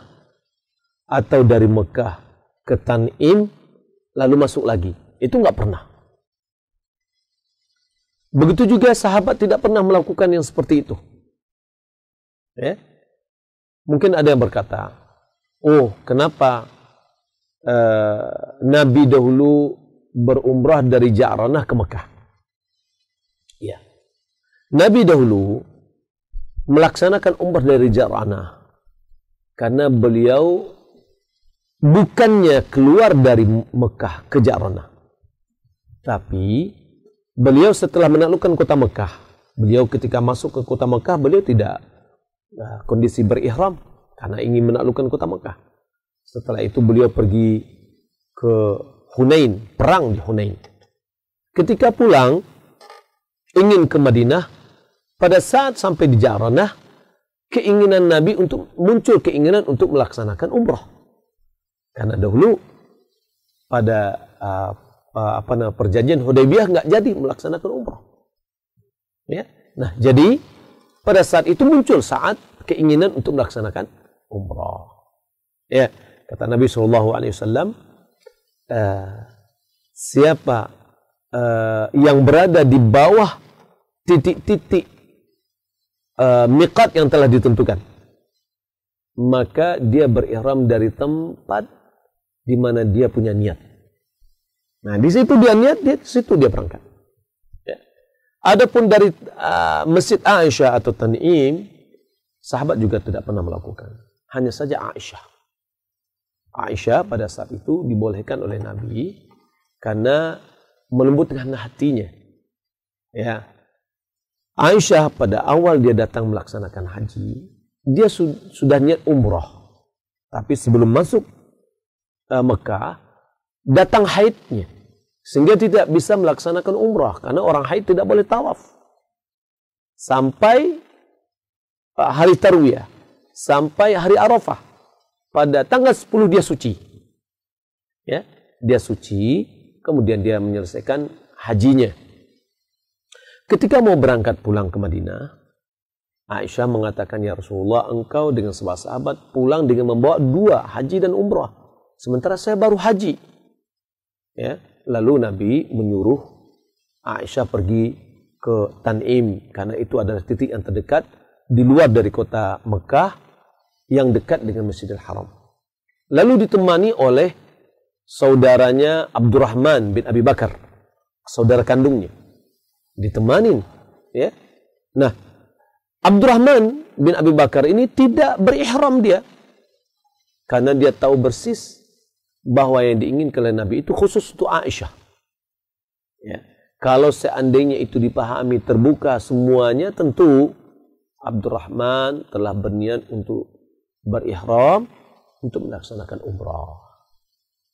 atau dari Mekah ke Tan'im lalu masuk lagi. Itu nggak pernah. Begitu juga sahabat tidak pernah melakukan yang seperti itu. Ya. Mungkin ada yang berkata, oh kenapa uh, Nabi dahulu berumrah dari Ja'ranah ke Mekah? Ya. Nabi dahulu melaksanakan umrah dari Ja'ranah karena beliau bukannya keluar dari Mekah ke Ja'ranah. Tapi beliau setelah menaklukkan kota Mekah, beliau ketika masuk ke kota Mekah, beliau tidak uh, kondisi berihram karena ingin menaklukkan kota Mekah. Setelah itu beliau pergi ke Hunain, perang di Hunain. Ketika pulang, ingin ke Madinah, pada saat sampai di Jaranah, keinginan Nabi untuk muncul keinginan untuk melaksanakan umrah. Karena dahulu pada uh, apa namanya perjanjian Hudaybiyah nggak jadi melaksanakan umrah. Ya. Nah, jadi pada saat itu muncul saat keinginan untuk melaksanakan umrah. Ya, kata Nabi Shallallahu Alaihi Wasallam, uh, siapa uh, yang berada di bawah titik-titik uh, miqat yang telah ditentukan, maka dia berihram dari tempat di mana dia punya niat. Nah, di situ dia niat, di situ dia berangkat. Ya. Adapun dari uh, Masjid Aisyah atau Tan'im, sahabat juga tidak pernah melakukan. Hanya saja Aisyah. Aisyah pada saat itu dibolehkan oleh Nabi karena melembutkan hatinya. Ya. Aisyah pada awal dia datang melaksanakan haji, dia su sudah niat umroh. Tapi sebelum masuk uh, Mekah, datang haidnya. Sehingga tidak bisa melaksanakan umrah. Karena orang haid tidak boleh tawaf. Sampai uh, hari tarwiyah. Sampai hari arafah. pada tanggal 10 dia suci. Ya, dia suci, kemudian dia menyelesaikan hajinya. Ketika mau berangkat pulang ke Madinah, Aisyah mengatakan, Ya Rasulullah, engkau dengan sebuah sahabat pulang dengan membawa dua haji dan umrah. Sementara saya baru haji. Ya, lalu Nabi menyuruh Aisyah pergi ke Tanim karena itu adalah titik yang terdekat di luar dari kota Mekah yang dekat dengan Masjidil Haram. Lalu ditemani oleh saudaranya Abdurrahman bin Abi Bakar, saudara kandungnya. Ditemanin, ya. Nah, Abdurrahman bin Abi Bakar ini tidak berihram dia. Karena dia tahu persis bahwa yang diinginkan oleh Nabi itu khusus untuk Aisyah. Ya. Kalau seandainya itu dipahami terbuka semuanya tentu Abdurrahman telah berniat untuk berihram untuk melaksanakan umrah.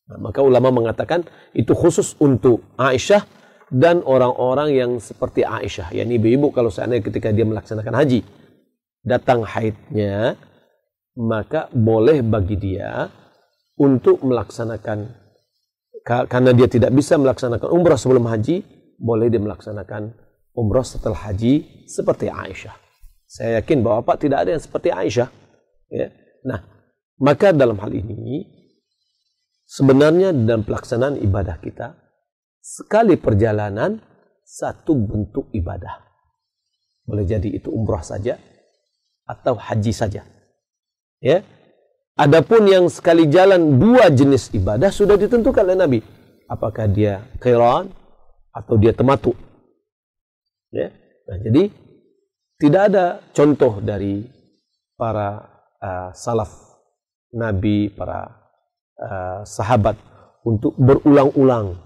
Nah, maka ulama mengatakan itu khusus untuk Aisyah dan orang-orang yang seperti Aisyah, yakni ibu-ibu kalau seandainya ketika dia melaksanakan haji datang haidnya, maka boleh bagi dia untuk melaksanakan karena dia tidak bisa melaksanakan umrah sebelum haji, boleh dia melaksanakan umrah setelah haji seperti Aisyah. Saya yakin bahwa Pak tidak ada yang seperti Aisyah Ya. Nah, maka dalam hal ini sebenarnya dalam pelaksanaan ibadah kita sekali perjalanan satu bentuk ibadah. Boleh jadi itu umrah saja atau haji saja. Ya. Adapun yang sekali jalan dua jenis ibadah sudah ditentukan oleh Nabi. Apakah dia qiran atau dia tematu. Ya. Nah, jadi tidak ada contoh dari para uh, salaf Nabi, para uh, sahabat untuk berulang-ulang,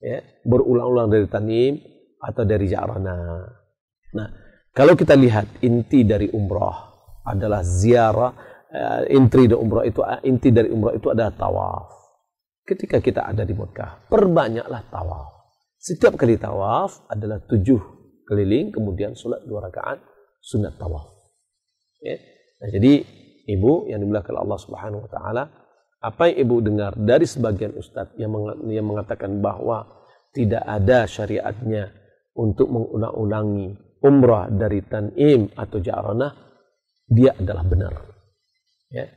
ya, berulang-ulang dari Tanim atau dari Ja'rana. Nah, kalau kita lihat inti dari umrah adalah ziarah, inti dari umrah itu inti dari umrah itu adalah tawaf. Ketika kita ada di Mekah, perbanyaklah tawaf. Setiap kali tawaf adalah tujuh keliling, kemudian sholat dua rakaat sunat tawaf. Ya. Nah, jadi ibu yang dimuliakan Allah Subhanahu wa taala, apa yang ibu dengar dari sebagian ustadz yang, yang mengatakan bahwa tidak ada syariatnya untuk mengulang-ulangi umrah dari Tanim atau Ja'ranah, dia adalah benar. Ya.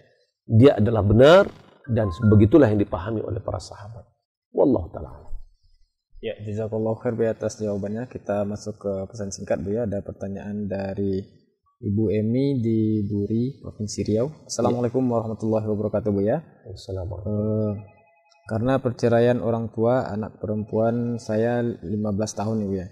Dia adalah benar dan begitulah yang dipahami oleh para sahabat. Wallahu taala. Ya, jazakallahu khair atas jawabannya. Kita masuk ke pesan singkat Bu ya. Ada pertanyaan dari Ibu Emi di Duri, Provinsi Riau. Assalamualaikum warahmatullahi wabarakatuh Bu ya. Assalamualaikum. Uh, karena perceraian orang tua anak perempuan saya 15 tahun ya Bu ya.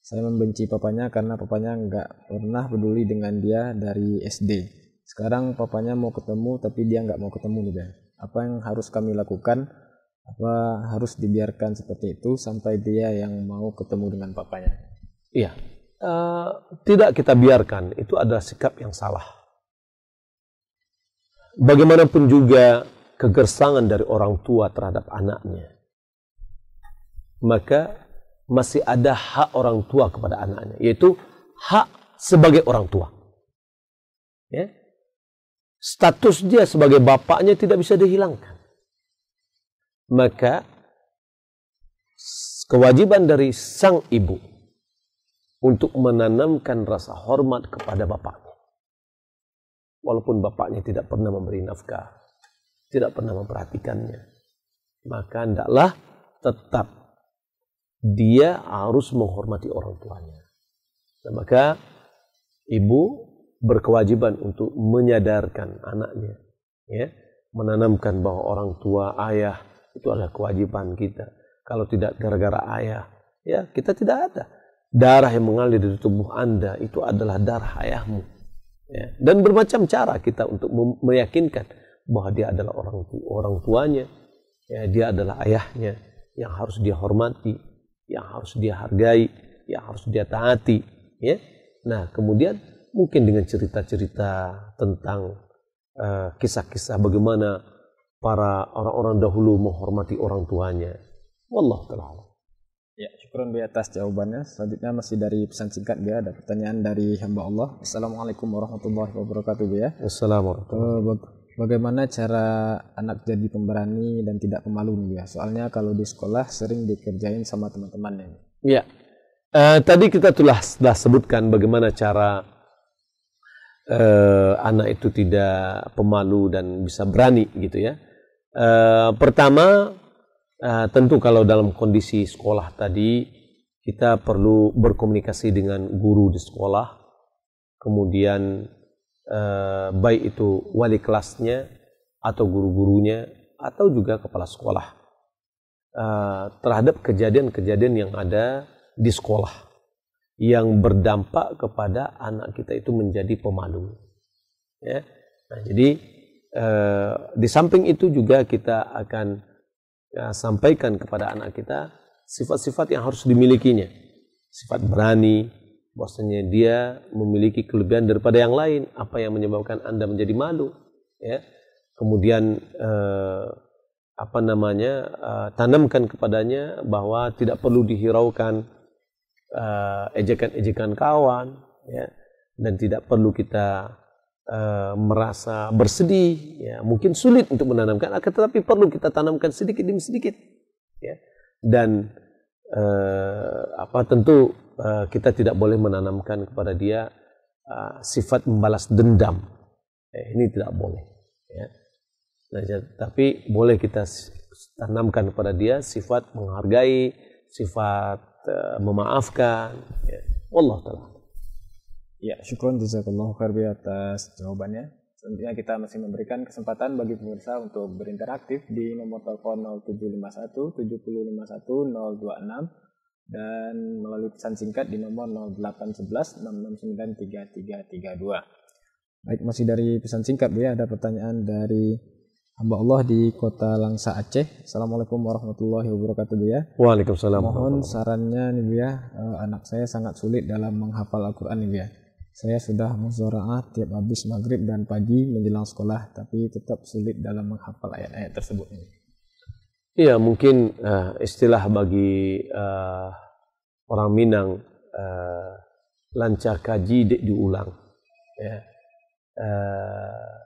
Saya membenci papanya karena papanya nggak pernah peduli dengan dia dari SD. Sekarang papanya mau ketemu tapi dia nggak mau ketemu nih ya. Apa yang harus kami lakukan? Apa harus dibiarkan seperti itu sampai dia yang mau ketemu dengan papanya? Iya, uh, tidak kita biarkan itu adalah sikap yang salah. Bagaimanapun juga kegersangan dari orang tua terhadap anaknya, maka masih ada hak orang tua kepada anaknya, yaitu hak sebagai orang tua. Ya. Status dia sebagai bapaknya tidak bisa dihilangkan. Maka kewajiban dari sang ibu untuk menanamkan rasa hormat kepada bapaknya. Walaupun bapaknya tidak pernah memberi nafkah, tidak pernah memperhatikannya, maka hendaklah tetap dia harus menghormati orang tuanya. Dan maka ibu berkewajiban untuk menyadarkan anaknya, ya, menanamkan bahwa orang tua ayah itu adalah kewajiban kita. Kalau tidak gara-gara ayah, ya kita tidak ada darah yang mengalir dari tubuh Anda itu adalah darah ayahmu. Ya. Dan bermacam cara kita untuk meyakinkan bahwa dia adalah orang orang tuanya, ya, dia adalah ayahnya yang harus dia hormati, yang harus dia hargai, yang harus dia taati. Ya. Nah, kemudian mungkin dengan cerita-cerita tentang eh, kisah-kisah uh, bagaimana para orang-orang dahulu menghormati orang tuanya. Wallahu taala. Ya, syukur di atas jawabannya. Selanjutnya masih dari pesan singkat dia ada pertanyaan dari hamba Allah. Assalamualaikum warahmatullahi wabarakatuh ya. Assalamualaikum. Uh, bagaimana cara anak jadi pemberani dan tidak pemalu nih Buya? Soalnya kalau di sekolah sering dikerjain sama teman-temannya. Ya, uh, tadi kita telah, telah sebutkan bagaimana cara uh, anak itu tidak pemalu dan bisa berani gitu ya. Uh, pertama, uh, tentu kalau dalam kondisi sekolah tadi kita perlu berkomunikasi dengan guru di sekolah, kemudian eh, baik itu wali kelasnya atau guru-gurunya atau juga kepala sekolah eh, terhadap kejadian-kejadian yang ada di sekolah yang berdampak kepada anak kita itu menjadi pemalu. Ya. Nah, jadi eh, di samping itu juga kita akan ya, sampaikan kepada anak kita sifat-sifat yang harus dimilikinya. Sifat berani, bahwasanya dia memiliki kelebihan daripada yang lain. Apa yang menyebabkan Anda menjadi malu? Ya. Kemudian eh, apa namanya eh, tanamkan kepadanya bahwa tidak perlu dihiraukan eh, ejekan-ejekan kawan, ya, dan tidak perlu kita uh, merasa bersedih. Ya, mungkin sulit untuk menanamkan, akan tetapi perlu kita tanamkan sedikit demi sedikit. Ya dan uh, apa tentu uh, kita tidak boleh menanamkan kepada dia uh, sifat membalas dendam. Eh, ini tidak boleh. Ya. Nah, tapi boleh kita tanamkan kepada dia sifat menghargai, sifat memaafkan. Ya. Allah taala. Ya, syukur jazakallahu khair atas jawabannya. Tentunya kita masih memberikan kesempatan bagi pemirsa untuk berinteraktif di nomor telepon 0751 7051 026 dan melalui pesan singkat di nomor 0811 669 3332. Baik, masih dari pesan singkat Bu ya, ada pertanyaan dari hamba Allah di kota Langsa Aceh. Assalamualaikum warahmatullahi wabarakatuh Bu ya. Waalaikumsalam. Mohon sarannya nih Bu ya, eh, anak saya sangat sulit dalam menghafal Al-Quran nih Bu ya saya sudah muzoraah tiap habis maghrib dan pagi menjelang sekolah, tapi tetap sulit dalam menghafal ayat-ayat tersebut. Iya, mungkin uh, istilah bagi uh, orang Minang uh, lancar kaji diulang. Ya. Uh,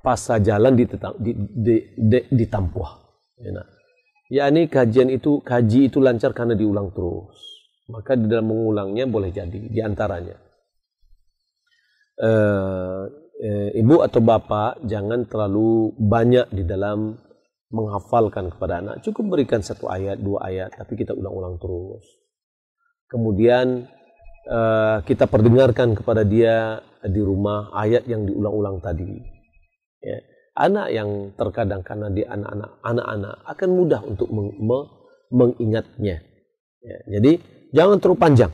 pas jalan di, di, di, di, ditampuh. Ya, nah. ya ini kajian itu kaji itu lancar karena diulang terus. Maka di dalam mengulangnya boleh jadi di antaranya. E, e, ibu atau bapak jangan terlalu banyak di dalam menghafalkan kepada anak. Cukup berikan satu ayat dua ayat tapi kita ulang-ulang terus. Kemudian e, kita perdengarkan kepada dia di rumah ayat yang diulang-ulang tadi ya. anak yang terkadang karena dia anak-anak anak-anak akan mudah untuk meng, mengingatnya ya. jadi Jangan terlalu panjang.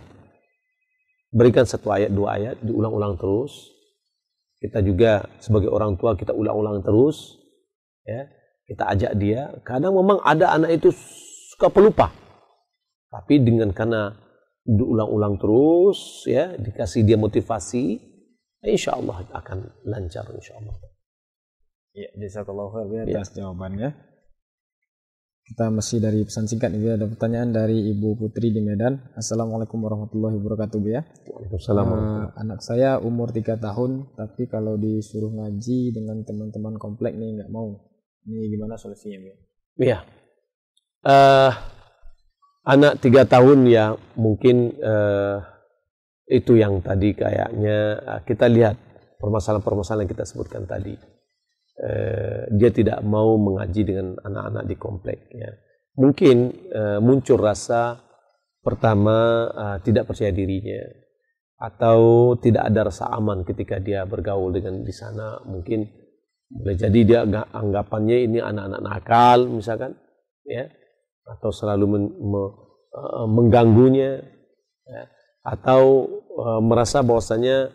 Berikan satu ayat, dua ayat, diulang-ulang terus. Kita juga sebagai orang tua kita ulang-ulang terus. Ya, kita ajak dia. Kadang memang ada anak itu suka pelupa. Tapi dengan karena diulang-ulang terus, ya, dikasih dia motivasi, insya Allah akan lancar insya Allah. Ya, jazakallahu khair ya atas ya. jawabannya. Kita masih dari pesan singkat nih, ada pertanyaan dari Ibu Putri di Medan. Assalamualaikum warahmatullahi wabarakatuh, ya. Waalaikumsalam. Uh, anak saya umur 3 tahun, tapi kalau disuruh ngaji dengan teman-teman komplek nih nggak mau. Ini gimana solusinya, Bu? Iya. Uh, anak 3 tahun ya mungkin uh, itu yang tadi kayaknya uh, kita lihat permasalahan-permasalahan yang kita sebutkan tadi Eh, dia tidak mau mengaji dengan anak-anak di komplek. Ya. Mungkin uh, muncul rasa pertama uh, tidak percaya dirinya atau tidak ada rasa aman ketika dia bergaul dengan di sana. Mungkin boleh jadi dia anggapannya ini anak-anak nakal misalkan, ya, atau selalu men, me, uh, mengganggunya, ya. atau uh, merasa bahwasanya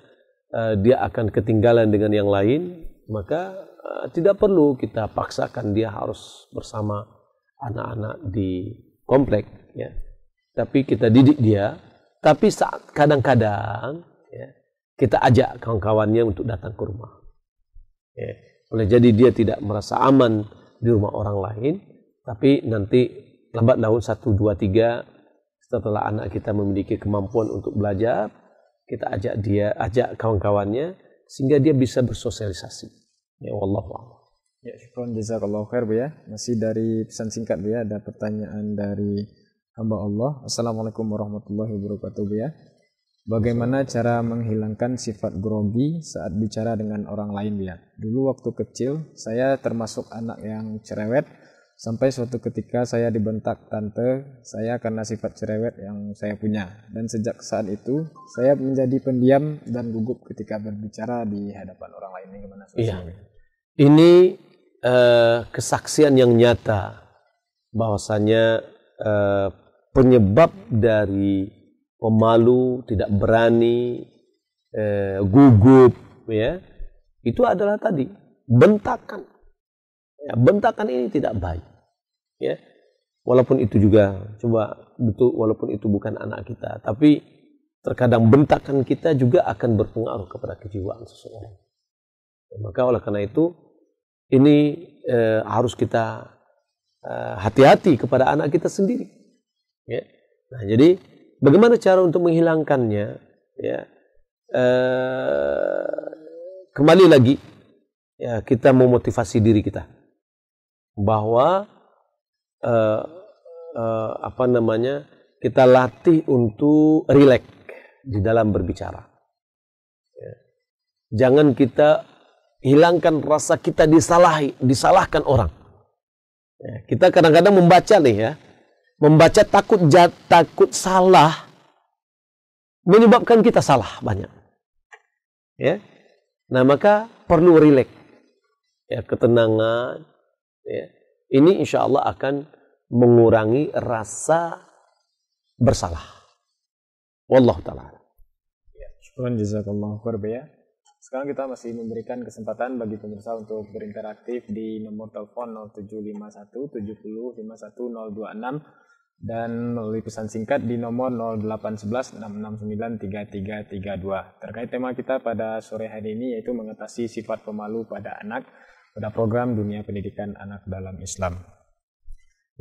uh, dia akan ketinggalan dengan yang lain, maka Eh, tidak perlu kita paksakan dia harus bersama anak-anak di komplek ya. Tapi kita didik dia. Tapi saat kadang-kadang ya, kita ajak kawan-kawannya untuk datang ke rumah ya. oleh jadi dia tidak merasa aman di rumah orang lain tapi nanti lambat laun satu dua tiga setelah anak kita memiliki kemampuan untuk belajar kita ajak dia ajak kawan-kawannya sehingga dia bisa bersosialisasi Ya Allah Ya, syukron jazakallahu khair Bu ya. Masih dari pesan singkat Bu ya, ada pertanyaan dari hamba Allah. Assalamualaikum warahmatullahi wabarakatuh Bu ya. Bagaimana cara menghilangkan sifat grogi saat bicara dengan orang lain Bu ya? Dulu waktu kecil saya termasuk anak yang cerewet sampai suatu ketika saya dibentak tante saya karena sifat cerewet yang saya punya dan sejak saat itu saya menjadi pendiam dan gugup ketika berbicara di hadapan orang lain. Ini gimana? Iya. Ini uh, kesaksian yang nyata bahwasanya uh, penyebab dari pemalu, tidak berani, uh, gugup, ya, itu adalah tadi bentakan. Ya, bentakan ini tidak baik. Ya, walaupun itu juga coba betul, walaupun itu bukan anak kita, tapi terkadang bentakan kita juga akan berpengaruh kepada kejiwaan seseorang. Maka oleh karena itu ini eh, harus kita eh, hati-hati eh, kepada anak kita sendiri. Ya. Nah, jadi bagaimana cara untuk menghilangkannya? Ya, eh, kembali lagi, ya kita memotivasi diri kita bahwa eh, eh, apa namanya kita latih untuk rileks di dalam berbicara. Ya. Jangan kita hilangkan rasa kita disalahi, disalahkan orang. Ya, kita kadang-kadang membaca nih ya, membaca takut jat, takut salah menyebabkan kita salah banyak. Ya. Nah, maka perlu rileks. Ya, ketenangan ya. Ini insya Allah akan mengurangi rasa bersalah. Wallahu taala. Ya, syukur jazakallahu khairan sekarang kita masih memberikan kesempatan bagi pemirsa untuk berinteraktif di nomor telepon 0751 70 51026 dan melalui pesan singkat di nomor 0811 669 3332. Terkait tema kita pada sore hari ini yaitu mengatasi sifat pemalu pada anak pada program Dunia Pendidikan Anak dalam Islam.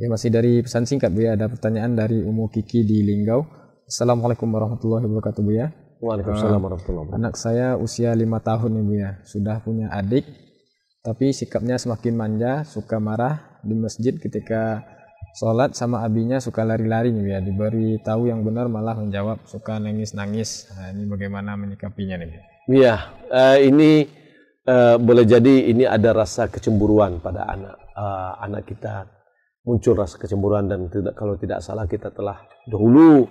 Ya masih dari pesan singkat Bu ya, ada pertanyaan dari Umu Kiki di Linggau. Assalamualaikum warahmatullahi wabarakatuh Bu ya. Waalaikumsalam warahmatullahi wabarakatuh. Anak saya usia lima tahun ibu ya, sudah punya adik, tapi sikapnya semakin manja, suka marah di masjid ketika sholat sama abinya suka lari-lari nih ya, diberi tahu yang benar malah menjawab suka nangis-nangis. Nah, ini bagaimana menyikapinya nih? Iya, uh, ini uh, boleh jadi ini ada rasa kecemburuan pada anak uh, anak kita muncul rasa kecemburuan dan tidak kalau tidak salah kita telah dahulu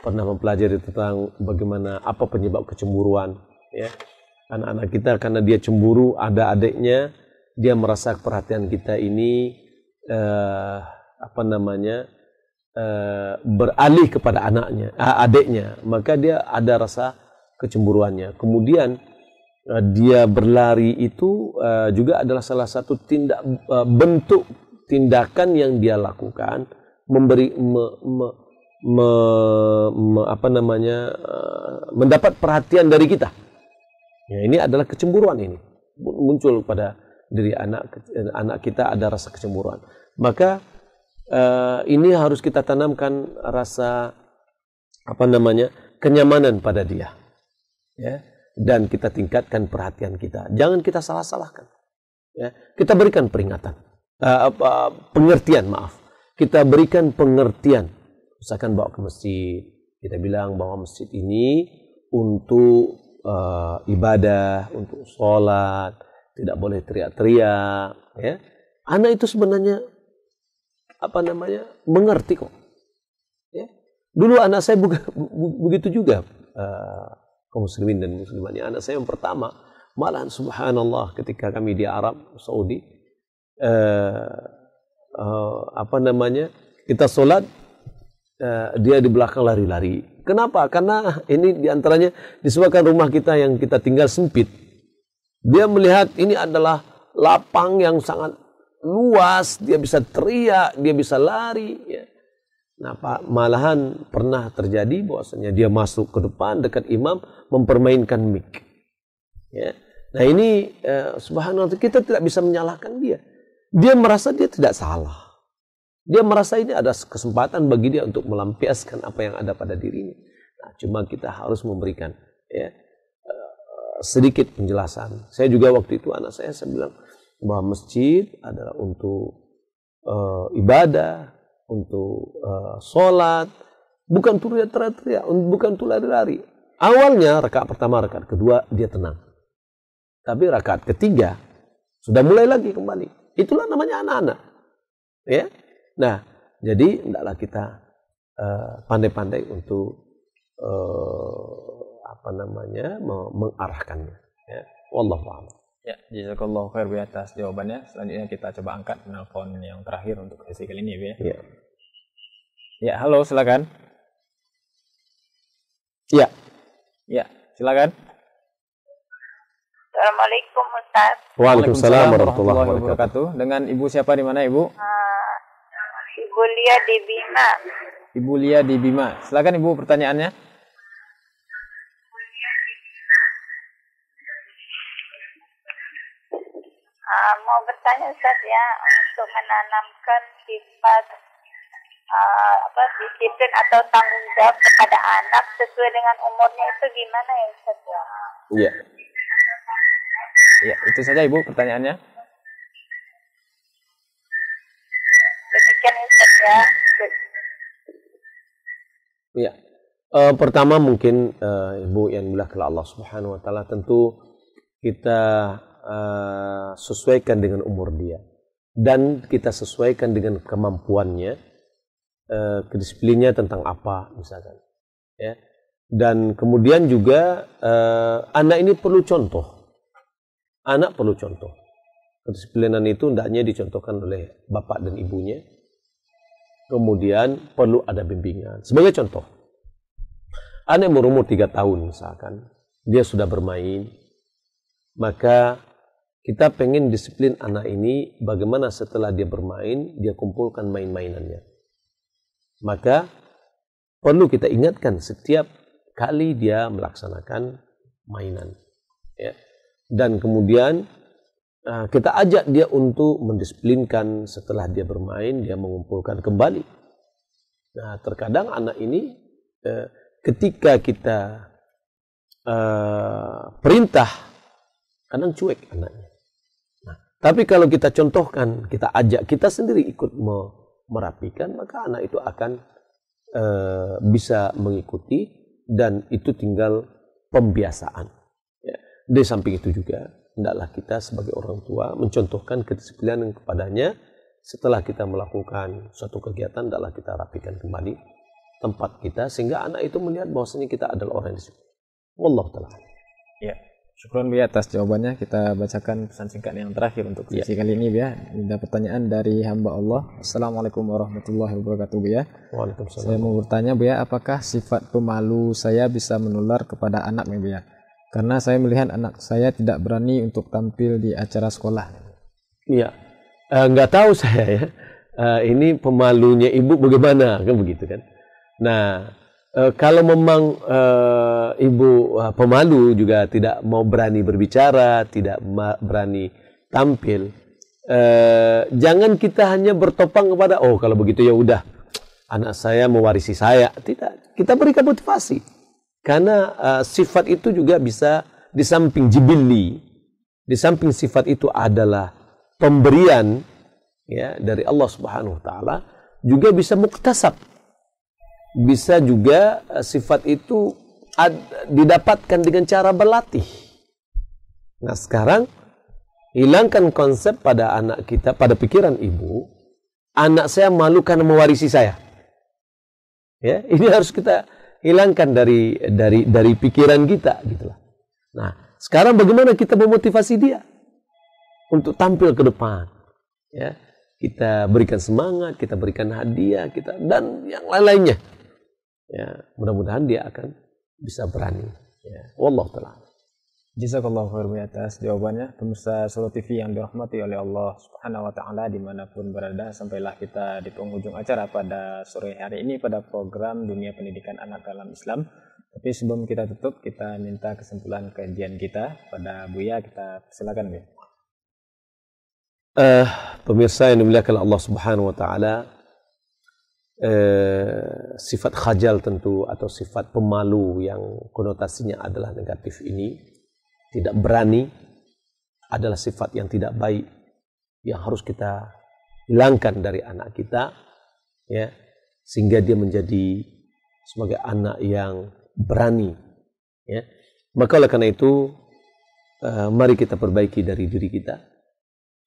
pernah mempelajari tentang bagaimana apa penyebab kecemburuan ya. Anak-anak kita karena dia cemburu ada adiknya dia merasa perhatian kita ini uh, apa namanya uh, beralih kepada anaknya uh, adiknya. Maka dia ada rasa kecemburuannya. Kemudian uh, dia berlari itu uh, juga adalah salah satu tindak uh, bentuk tindakan yang dia lakukan memberi me, me, me, me, apa namanya uh, mendapat perhatian dari kita. Ya, ini adalah kecemburuan ini muncul pada diri anak anak kita ada rasa kecemburuan. Maka uh, ini harus kita tanamkan rasa apa namanya kenyamanan pada dia, ya dan kita tingkatkan perhatian kita. Jangan kita salah-salahkan. Ya, kita berikan peringatan, uh, uh, pengertian maaf. Kita berikan pengertian misalkan bawa ke masjid. Kita bilang bahwa masjid ini untuk uh, ibadah untuk sholat. Tidak boleh teriak-teriak ya. Anak itu sebenarnya apa namanya mengerti kok ya. Dulu anak saya buka, begitu juga uh, kaum muslimin dan muslimatnya anak saya yang pertama malahan subhanallah ketika kami di Arab Saudi uh, uh, apa namanya kita sholat Eh, dia di belakang lari-lari. Kenapa? Karena ini di antaranya disebabkan rumah kita yang kita tinggal sempit. Dia melihat ini adalah lapang yang sangat luas, dia bisa teriak, dia bisa lari. Ya. Nah, Pak, malahan pernah terjadi bahwasanya dia masuk ke depan dekat imam mempermainkan mic. Ya. Nah ini eh, subhanallah kita tidak bisa menyalahkan dia. Dia merasa dia tidak salah. Dia merasa ini ada kesempatan bagi dia untuk melampiaskan apa yang ada pada dirinya. Nah, cuma kita harus memberikan ya, uh, sedikit penjelasan. Saya juga waktu itu anak saya saya bilang bahwa masjid adalah untuk uh, ibadah, untuk uh, sholat, bukan untuk teriak-teriak, bukan untuk lari-lari. Awalnya rakaat pertama, rakaat kedua dia tenang. Tapi rakaat ketiga sudah mulai lagi kembali. Itulah namanya anak-anak. Ya. Nah, jadi hendaklah kita uh, pandai-pandai untuk uh, apa namanya mengarahkannya. Ya. Wallahu a'lam. Ya, jazakallah khair bi atas jawabannya. Selanjutnya kita coba angkat telepon yang terakhir untuk sesi kali ini, ya. Ya. Ya, halo, silakan. Ya. Ya, silakan. Assalamualaikum Ustaz. Waalaikumsalam warahmatullahi wabarakatuh. Dengan Ibu siapa di mana, Ibu? Uh, Ibu Lia di Bima. Ibu Lia di Bima. Silakan Ibu pertanyaannya. Uh, mau bertanya Ustaz ya untuk menanamkan sifat uh, apa disiplin atau tanggung jawab kepada anak sesuai dengan umurnya itu gimana ya Ustaz ya? Iya. Ya, itu saja Ibu pertanyaannya. Ya. Uh, pertama mungkin uh, Ibu yang mulia Allah Subhanahu wa taala tentu kita uh, sesuaikan dengan umur dia dan kita sesuaikan dengan kemampuannya uh, kedisiplinnya tentang apa misalkan ya. Dan kemudian juga uh, anak ini perlu contoh. Anak perlu contoh. Kedisiplinan itu hendaknya dicontohkan oleh bapak dan ibunya kemudian perlu ada bimbingan sebagai contoh anak yang berumur tiga tahun misalkan dia sudah bermain maka kita pengen disiplin anak ini bagaimana setelah dia bermain, dia kumpulkan main-mainannya. Maka perlu kita ingatkan setiap kali dia melaksanakan mainan. Ya. Dan kemudian uh, kita ajak dia untuk mendisiplinkan setelah dia bermain, dia mengumpulkan kembali. Nah, terkadang anak ini uh, ketika kita uh, perintah, kadang cuek anaknya. Tapi kalau kita contohkan, kita ajak, kita sendiri ikut merapikan, maka anak itu akan e, bisa mengikuti dan itu tinggal pembiasaan. Ya. Di samping itu juga, hendaklah kita sebagai orang tua mencontohkan kedisiplinan kepadanya setelah kita melakukan suatu kegiatan, hendaklah kita rapikan kembali tempat kita sehingga anak itu melihat bahwasanya kita adalah orang yang disiplin. Wallahu taala. Ya. Syukron Bia atas jawabannya. Kita bacakan pesan singkat yang terakhir untuk ya. sesi ya. kali ini Bia. Ada pertanyaan dari hamba Allah. Assalamualaikum warahmatullahi wabarakatuh Bia. Waalaikumsalam. Saya mau bertanya Bia, apakah sifat pemalu saya bisa menular kepada anak Bia? Karena saya melihat anak saya tidak berani untuk tampil di acara sekolah. Iya. Uh, nggak tahu saya ya. Uh, ini pemalunya ibu bagaimana kan begitu kan. Nah, Uh, kalau memang uh, ibu uh, pemalu juga tidak mau berani berbicara, tidak berani tampil, uh, jangan kita hanya bertopang kepada oh kalau begitu ya udah anak saya mewarisi saya. Tidak, kita berikan motivasi karena uh, sifat itu juga bisa di samping jibili, di samping sifat itu adalah pemberian ya dari Allah Subhanahu wa taala juga bisa muktasab bisa juga eh, sifat itu ad, didapatkan dengan cara berlatih. Nah sekarang hilangkan konsep pada anak kita, pada pikiran ibu, anak saya malu karena mewarisi saya. Ya, ini harus kita hilangkan dari dari dari pikiran kita gitulah. Nah, sekarang bagaimana kita memotivasi dia untuk tampil ke depan? Ya, kita berikan semangat, kita berikan hadiah, kita dan yang lain-lainnya ya mudah-mudahan dia akan bisa berani ya wallah taala Jazakallah khair atas jawabannya. Pemirsa Solo TV yang dirahmati oleh Allah Subhanahu wa taala di mana pun berada sampailah kita di penghujung acara pada sore hari ini pada program Dunia Pendidikan Anak dalam Islam. Tapi sebelum kita tutup kita minta kesimpulan kajian kita pada Buya. Kita silakan Bu. Uh, pemirsa yang dimuliakan Allah Subhanahu wa taala eh, sifat khajal tentu atau sifat pemalu yang konotasinya adalah negatif ini tidak berani adalah sifat yang tidak baik yang harus kita hilangkan dari anak kita ya sehingga dia menjadi sebagai anak yang berani ya. Maka oleh karena itu uh, mari kita perbaiki dari diri kita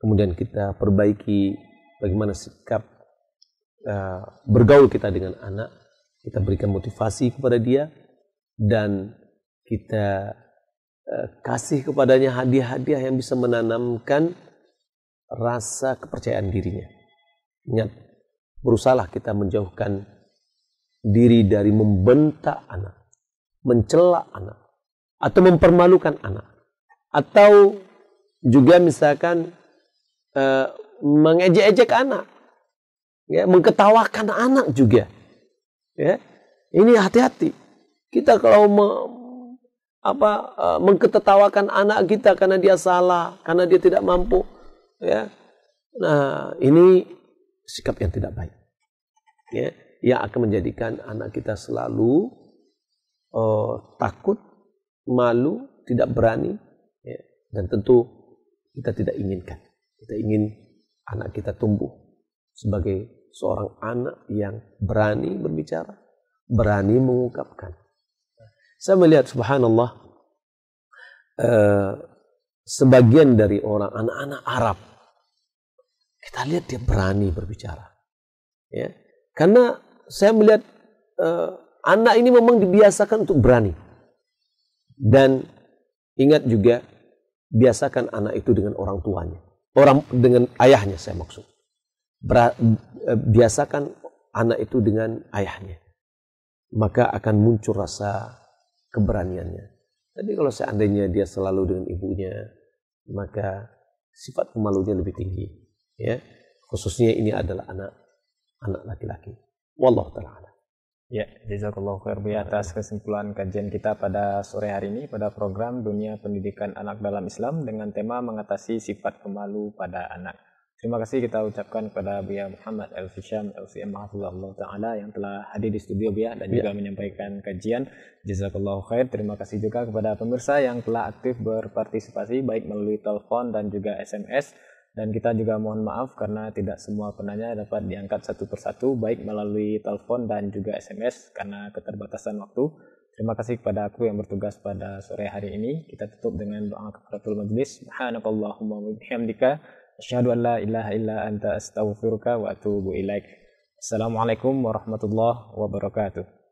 kemudian kita perbaiki bagaimana sikap uh, bergaul kita dengan anak. Kita berikan motivasi kepada dia dan kita kasih kepadanya hadiah-hadiah yang bisa menanamkan rasa kepercayaan dirinya. Ingat, berusahalah kita menjauhkan diri dari membentak anak, mencela anak, atau mempermalukan anak, atau juga misalkan uh, mengejek-ejek anak, ya, mengketawakan anak juga. Ya, ini hati-hati. Kita kalau apa uh, mengketawakan anak kita karena dia salah, karena dia tidak mampu, ya. Nah, ini sikap yang tidak baik. Ya, yang akan menjadikan anak kita selalu uh, takut, malu, tidak berani, ya. dan tentu kita tidak inginkan. Kita ingin anak kita tumbuh sebagai seorang anak yang berani berbicara, berani mengungkapkan. Saya melihat subhanallah uh, sebagian dari orang anak-anak Arab kita lihat dia berani berbicara. Ya. Karena saya melihat uh, anak ini memang dibiasakan untuk berani. Dan ingat juga biasakan anak itu dengan orang tuanya. Orang dengan ayahnya saya maksud. Ber, eh, biasakan anak itu dengan ayahnya. Maka akan muncul rasa keberaniannya. Tapi kalau seandainya dia selalu dengan ibunya, maka sifat pemalunya lebih tinggi. Ya, khususnya ini adalah anak anak laki-laki. Wallahu taala. Ya, jazakallahu khair Bu atas kesimpulan kajian kita pada sore hari ini pada program Dunia Pendidikan Anak dalam Islam dengan tema mengatasi sifat pemalu pada anak. Terima kasih kita ucapkan kepada Buya Muhammad El Fisham LCM Mahfuzullah Ta'ala yang telah hadir di studio Buya dan ya. juga menyampaikan kajian. Jazakallahu khair. Terima kasih juga kepada pemirsa yang telah aktif berpartisipasi baik melalui telepon dan juga SMS. Dan kita juga mohon maaf karena tidak semua penanya dapat diangkat satu persatu baik melalui telepon dan juga SMS karena keterbatasan waktu. Terima kasih kepada aku yang bertugas pada sore hari ini. Kita tutup dengan doa kafaratul majlis. Subhanakallahumma wa bihamdika Asyhadu an la ilaha illa anta astaghfiruka wa atubu ilaik. Assalamualaikum warahmatullahi wabarakatuh.